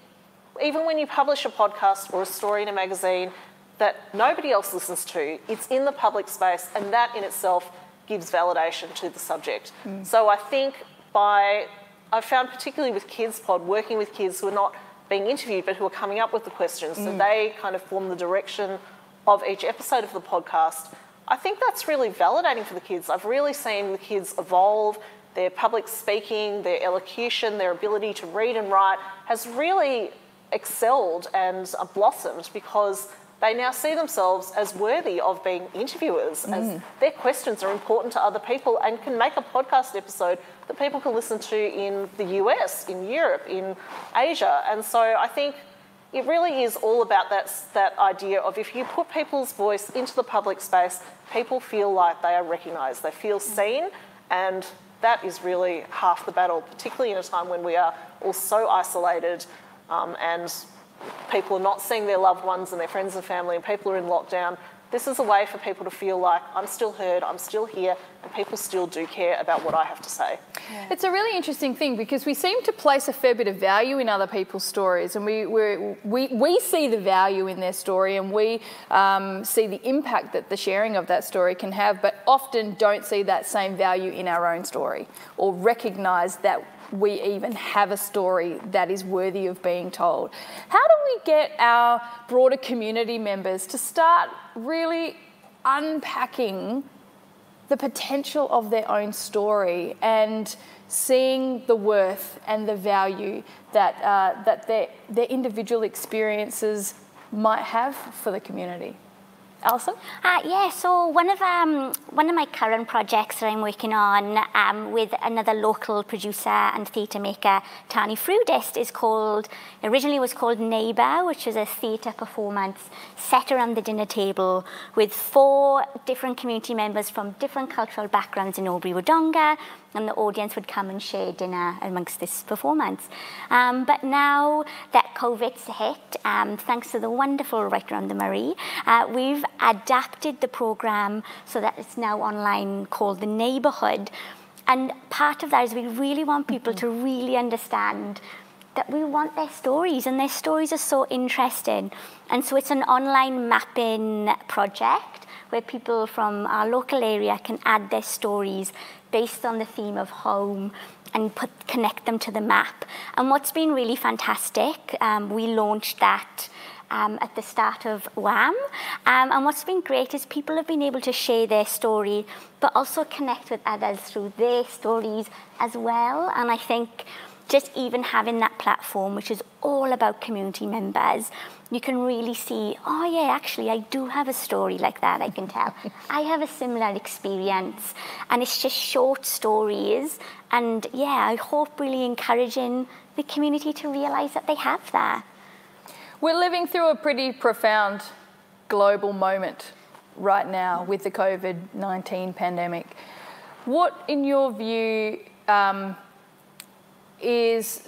even when you publish a podcast or a story in a magazine that nobody else listens to, it's in the public space, and that in itself gives validation to the subject. Mm. So I think by, I've found particularly with Kids Pod, working with kids who are not being interviewed but who are coming up with the questions, so mm. they kind of form the direction of each episode of the podcast. I think that's really validating for the kids. I've really seen the kids evolve. Their public speaking, their elocution, their ability to read and write has really excelled and blossomed because they now see themselves as worthy of being interviewers, as their questions are important to other people and can make a podcast episode that people can listen to in the US, in Europe, in Asia. And so I think it really is all about that, that idea of if you put people's voice into the public space, people feel like they are recognised, they feel seen, and that is really half the battle, particularly in a time when we are all so isolated um, and people are not seeing their loved ones and their friends and family, and people are in lockdown. This is a way for people to feel like I'm still heard, I'm still here, and people still do care about what I have to say. It's a really interesting thing because we seem to place a fair bit of value in other people's stories, and we we we see the value in their story, and we um, see the impact that the sharing of that story can have, but often don't see that same value in our own story or recognise that we even have a story that is worthy of being told. How do we get our broader community members to start really unpacking the potential of their own story and seeing the worth and the value that, uh, that their, their individual experiences might have for the community. Alyson? Uh, yeah, so one of um, one of my current projects that I'm working on um, with another local producer and theatre maker, Tani Frudist, is called originally was called Neighbour, which is a theatre performance set around the dinner table with four different community members from different cultural backgrounds in Albury Wodonga, and the audience would come and share dinner amongst this performance. Um, but now that COVID's hit, um, thanks to the wonderful Write Around the Murray, uh, we've adapted the program so that it's now online called The Neighbourhood. And part of that is we really want people to really understand that we want their stories and their stories are so interesting. And so it's an online mapping project where people from our local area can add their stories based on the theme of home and put, connect them to the map. And what's been really fantastic, um, we launched that um, at the start of WAM. Um, and what's been great is people have been able to share their story, but also connect with others through their stories as well. And I think just even having that platform, which is all about community members, you can really see, oh yeah, actually, I do have a story like that, I can tell. I have a similar experience. And it's just short stories. And yeah, I hope really encouraging the community to realise that they have that. We're living through a pretty profound global moment right now with the COVID 19 pandemic. What, in your view, um, is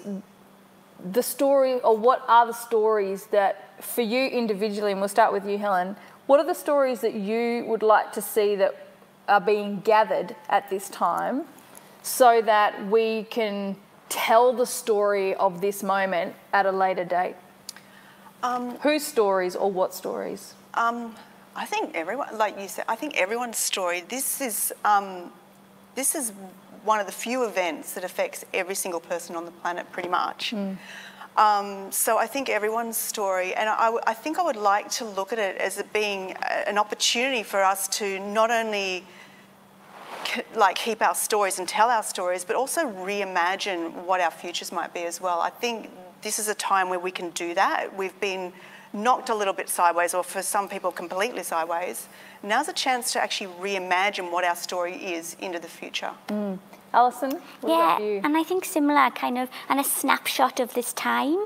the story, or what are the stories that, for you individually, and we'll start with you, Helen, what are the stories that you would like to see that are being gathered at this time so that we can tell the story of this moment at a later date? Um, Whose stories or what stories? Um, I think everyone, like you said, I think everyone's story. This is um, this is one of the few events that affects every single person on the planet, pretty much. Mm. Um, so I think everyone's story, and I, I, think I would like to look at it as it being an opportunity for us to not only like keep our stories and tell our stories, but also reimagine what our futures might be as well. I think this is a time where we can do that. We've been knocked a little bit sideways, or for some people, completely sideways. Now's a chance to actually reimagine what our story is into the future. Mm. Alyson, yeah, and I think similar kind of, and a snapshot of this time.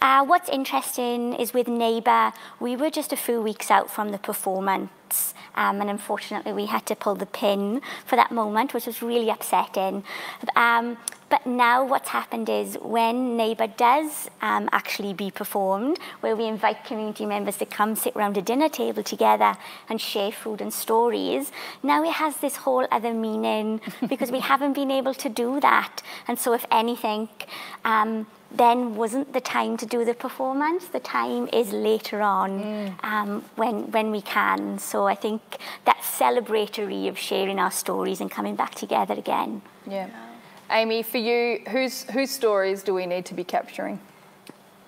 Uh, what's interesting is with Neighbour, we were just a few weeks out from the performance um, and unfortunately we had to pull the pin for that moment, which was really upsetting. Um, but now what's happened is when Neighbour does um, actually be performed, where we invite community members to come sit around a dinner table together and share food and stories, now it has this whole other meaning because we haven't been able to do that. And so if anything, um, then wasn't the time to do the performance. The time is later on mm. um, when, when we can. So I think that celebratory of sharing our stories and coming back together again. Yeah. Aimee, for you, whose, whose stories do we need to be capturing?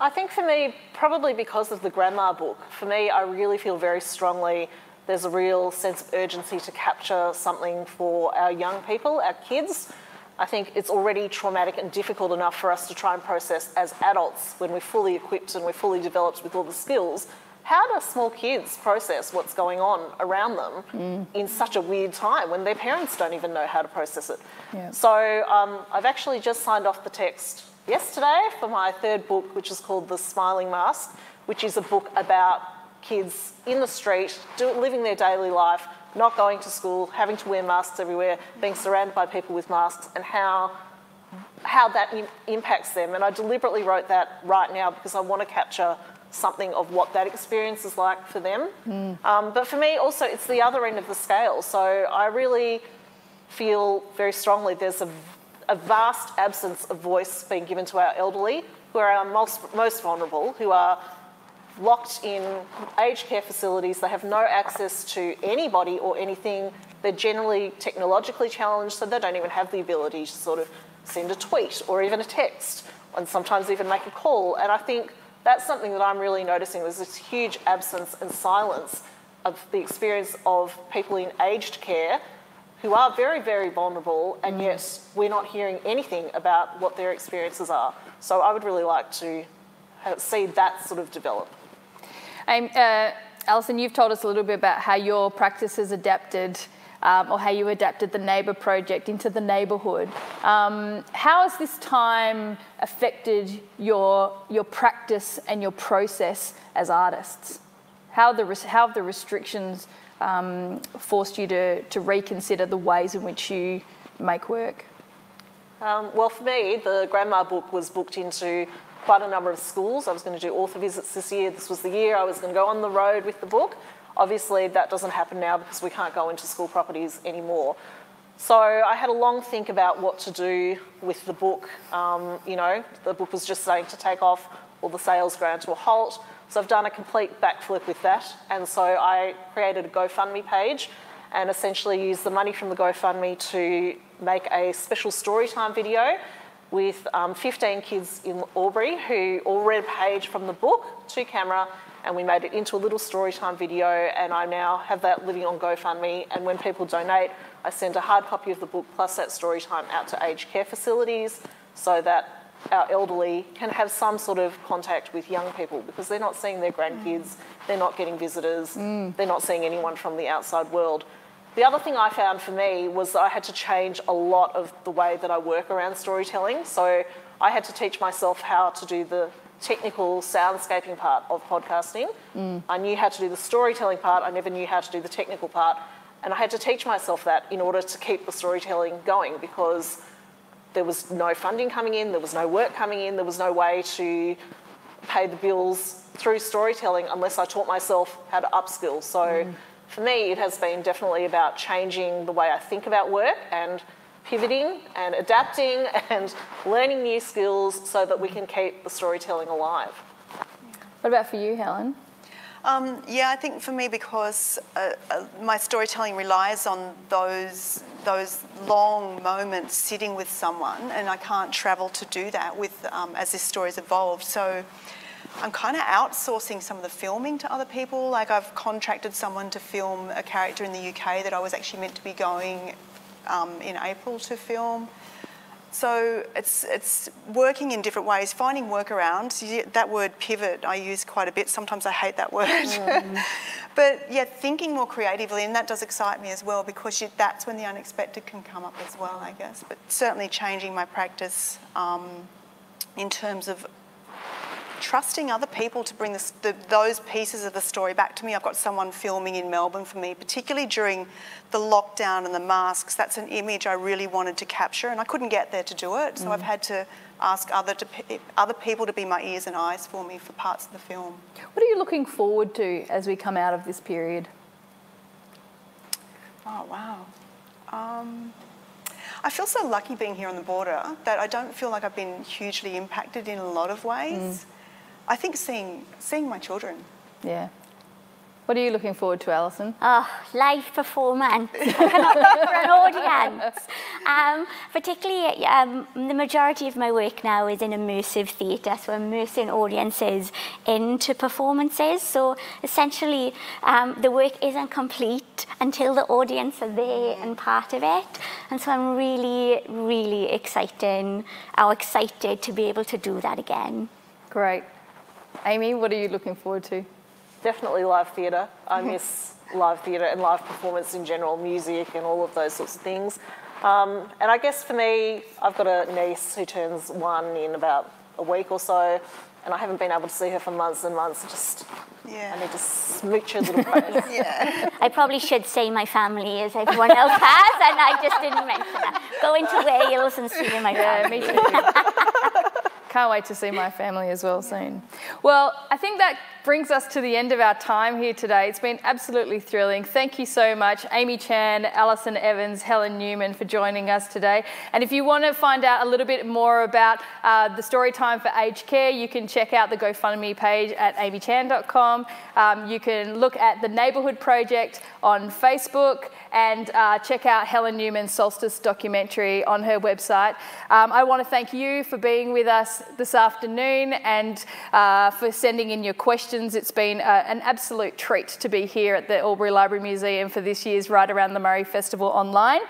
I think for me, probably because of the grandma book, for me, I really feel very strongly there's a real sense of urgency to capture something for our young people, our kids. I think it's already traumatic and difficult enough for us to try and process as adults when we're fully equipped and we're fully developed with all the skills. How do small kids process what's going on around them mm. in such a weird time when their parents don't even know how to process it? Yeah. So um, I've actually just signed off the text yesterday for my third book, which is called The Smiling Mask, which is a book about kids in the street do, living their daily life not going to school, having to wear masks everywhere, being surrounded by people with masks, and how, how that impacts them. And I deliberately wrote that right now because I want to capture something of what that experience is like for them. Mm. Um, but for me, also, it's the other end of the scale. So I really feel very strongly there's a, a vast absence of voice being given to our elderly, who are our most, most vulnerable, who are locked in aged care facilities. They have no access to anybody or anything. They're generally technologically challenged, so they don't even have the ability to sort of send a tweet or even a text, and sometimes even make a call. And I think that's something that I'm really noticing. There's this huge absence and silence of the experience of people in aged care who are very, very vulnerable, and mm. yet we're not hearing anything about what their experiences are. So I would really like to see that sort of develop. Um, uh, Alyson, you've told us a little bit about how your practice has adapted um, or how you adapted the Neighbour project into the neighbourhood. Um, how has this time affected your, your practice and your process as artists? How, the, how have the restrictions um, forced you to, to reconsider the ways in which you make work? Um, well, for me, the grandma book was booked into quite a number of schools. I was going to do author visits this year. This was the year I was going to go on the road with the book. Obviously, that doesn't happen now because we can't go into school properties anymore. So I had a long think about what to do with the book. Um, you know, the book was just starting to take off, all the sales ground to a halt. So I've done a complete backflip with that. And so I created a GoFundMe page and essentially used the money from the GoFundMe to make a special storytime video with um, 15 kids in Albury who all read a page from the book to camera and we made it into a little storytime video and I now have that living on GoFundMe and when people donate I send a hard copy of the book plus that storytime out to aged care facilities so that our elderly can have some sort of contact with young people because they're not seeing their grandkids, mm. they're not getting visitors, mm. they're not seeing anyone from the outside world. The other thing I found for me was I had to change a lot of the way that I work around storytelling. So I had to teach myself how to do the technical soundscaping part of podcasting. Mm. I knew how to do the storytelling part, I never knew how to do the technical part. And I had to teach myself that in order to keep the storytelling going because there was no funding coming in, there was no work coming in, there was no way to pay the bills through storytelling unless I taught myself how to upskill. So mm for me, it has been definitely about changing the way I think about work and pivoting and adapting and learning new skills so that we can keep the storytelling alive. What about for you, Helen? Um, yeah, I think for me, because uh, uh, my storytelling relies on those those long moments sitting with someone, and I can't travel to do that with um, as this story's evolved. So I'm kind of outsourcing some of the filming to other people. Like I've contracted someone to film a character in the UK that I was actually meant to be going um, in April to film. So it's, it's working in different ways, finding workarounds. That word pivot I use quite a bit. Sometimes I hate that word. Mm. but yeah, thinking more creatively, and that does excite me as well because you, that's when the unexpected can come up as well, I guess. But certainly changing my practice um, in terms of trusting other people to bring this, the, those pieces of the story back to me. I've got someone filming in Melbourne for me, particularly during the lockdown and the masks. That's an image I really wanted to capture, and I couldn't get there to do it. So mm. I've had to ask other, to, other people to be my ears and eyes for me for parts of the film. What are you looking forward to as we come out of this period? Oh, wow. Um, I feel so lucky being here on the border that I don't feel like I've been hugely impacted in a lot of ways. Mm. I think seeing seeing my children. Yeah. What are you looking forward to, Alyson? Oh, live performance I cannot for an audience. Um, particularly, um, the majority of my work now is in immersive theatre, so immersing audiences into performances. So essentially, um, the work isn't complete until the audience are there and part of it. And so I'm really, really excited, or excited to be able to do that again. Great. Aimee, what are you looking forward to? Definitely live theatre. I miss live theatre and live performance in general, music and all of those sorts of things. Um, and I guess for me, I've got a niece who turns one in about a week or so, and I haven't been able to see her for months and months. Just yeah. I need to smooch her little face. yeah. I probably should say my family as everyone else has, and I just didn't mention that. Going to Wales and seeing my family. Yeah, me too. Can't wait to see my family as well soon. Well, I think that brings us to the end of our time here today. It's been absolutely thrilling. Thank you so much, Aimee Chan, Alyson Evans, Helen Newman for joining us today. And if you want to find out a little bit more about uh, the story time for aged care, you can check out the GoFundMe page at aimeechan.com. Um, you can look at the Neighbourhood Project on Facebook and uh, check out Helen Newman's Solstice documentary on her website. Um, I want to thank you for being with us this afternoon and uh, for sending in your questions. It's been uh, an absolute treat to be here at the Albury Library Museum for this year's Write Around the Murray Festival online.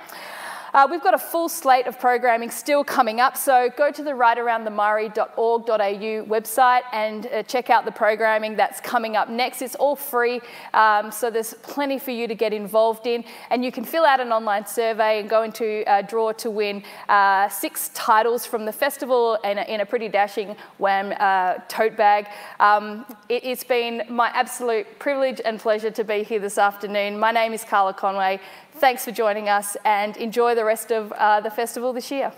Uh, we've got a full slate of programming still coming up, so go to the writearoundthemurray.org.au website and uh, check out the programming that's coming up next. It's all free, um, so there's plenty for you to get involved in, and you can fill out an online survey and go into a draw to win uh, six titles from the festival in a, in a pretty dashing WAM uh, tote bag. Um, it, it's been my absolute privilege and pleasure to be here this afternoon. My name is Karla Conway. Thanks for joining us and enjoy the rest of uh, the festival this year.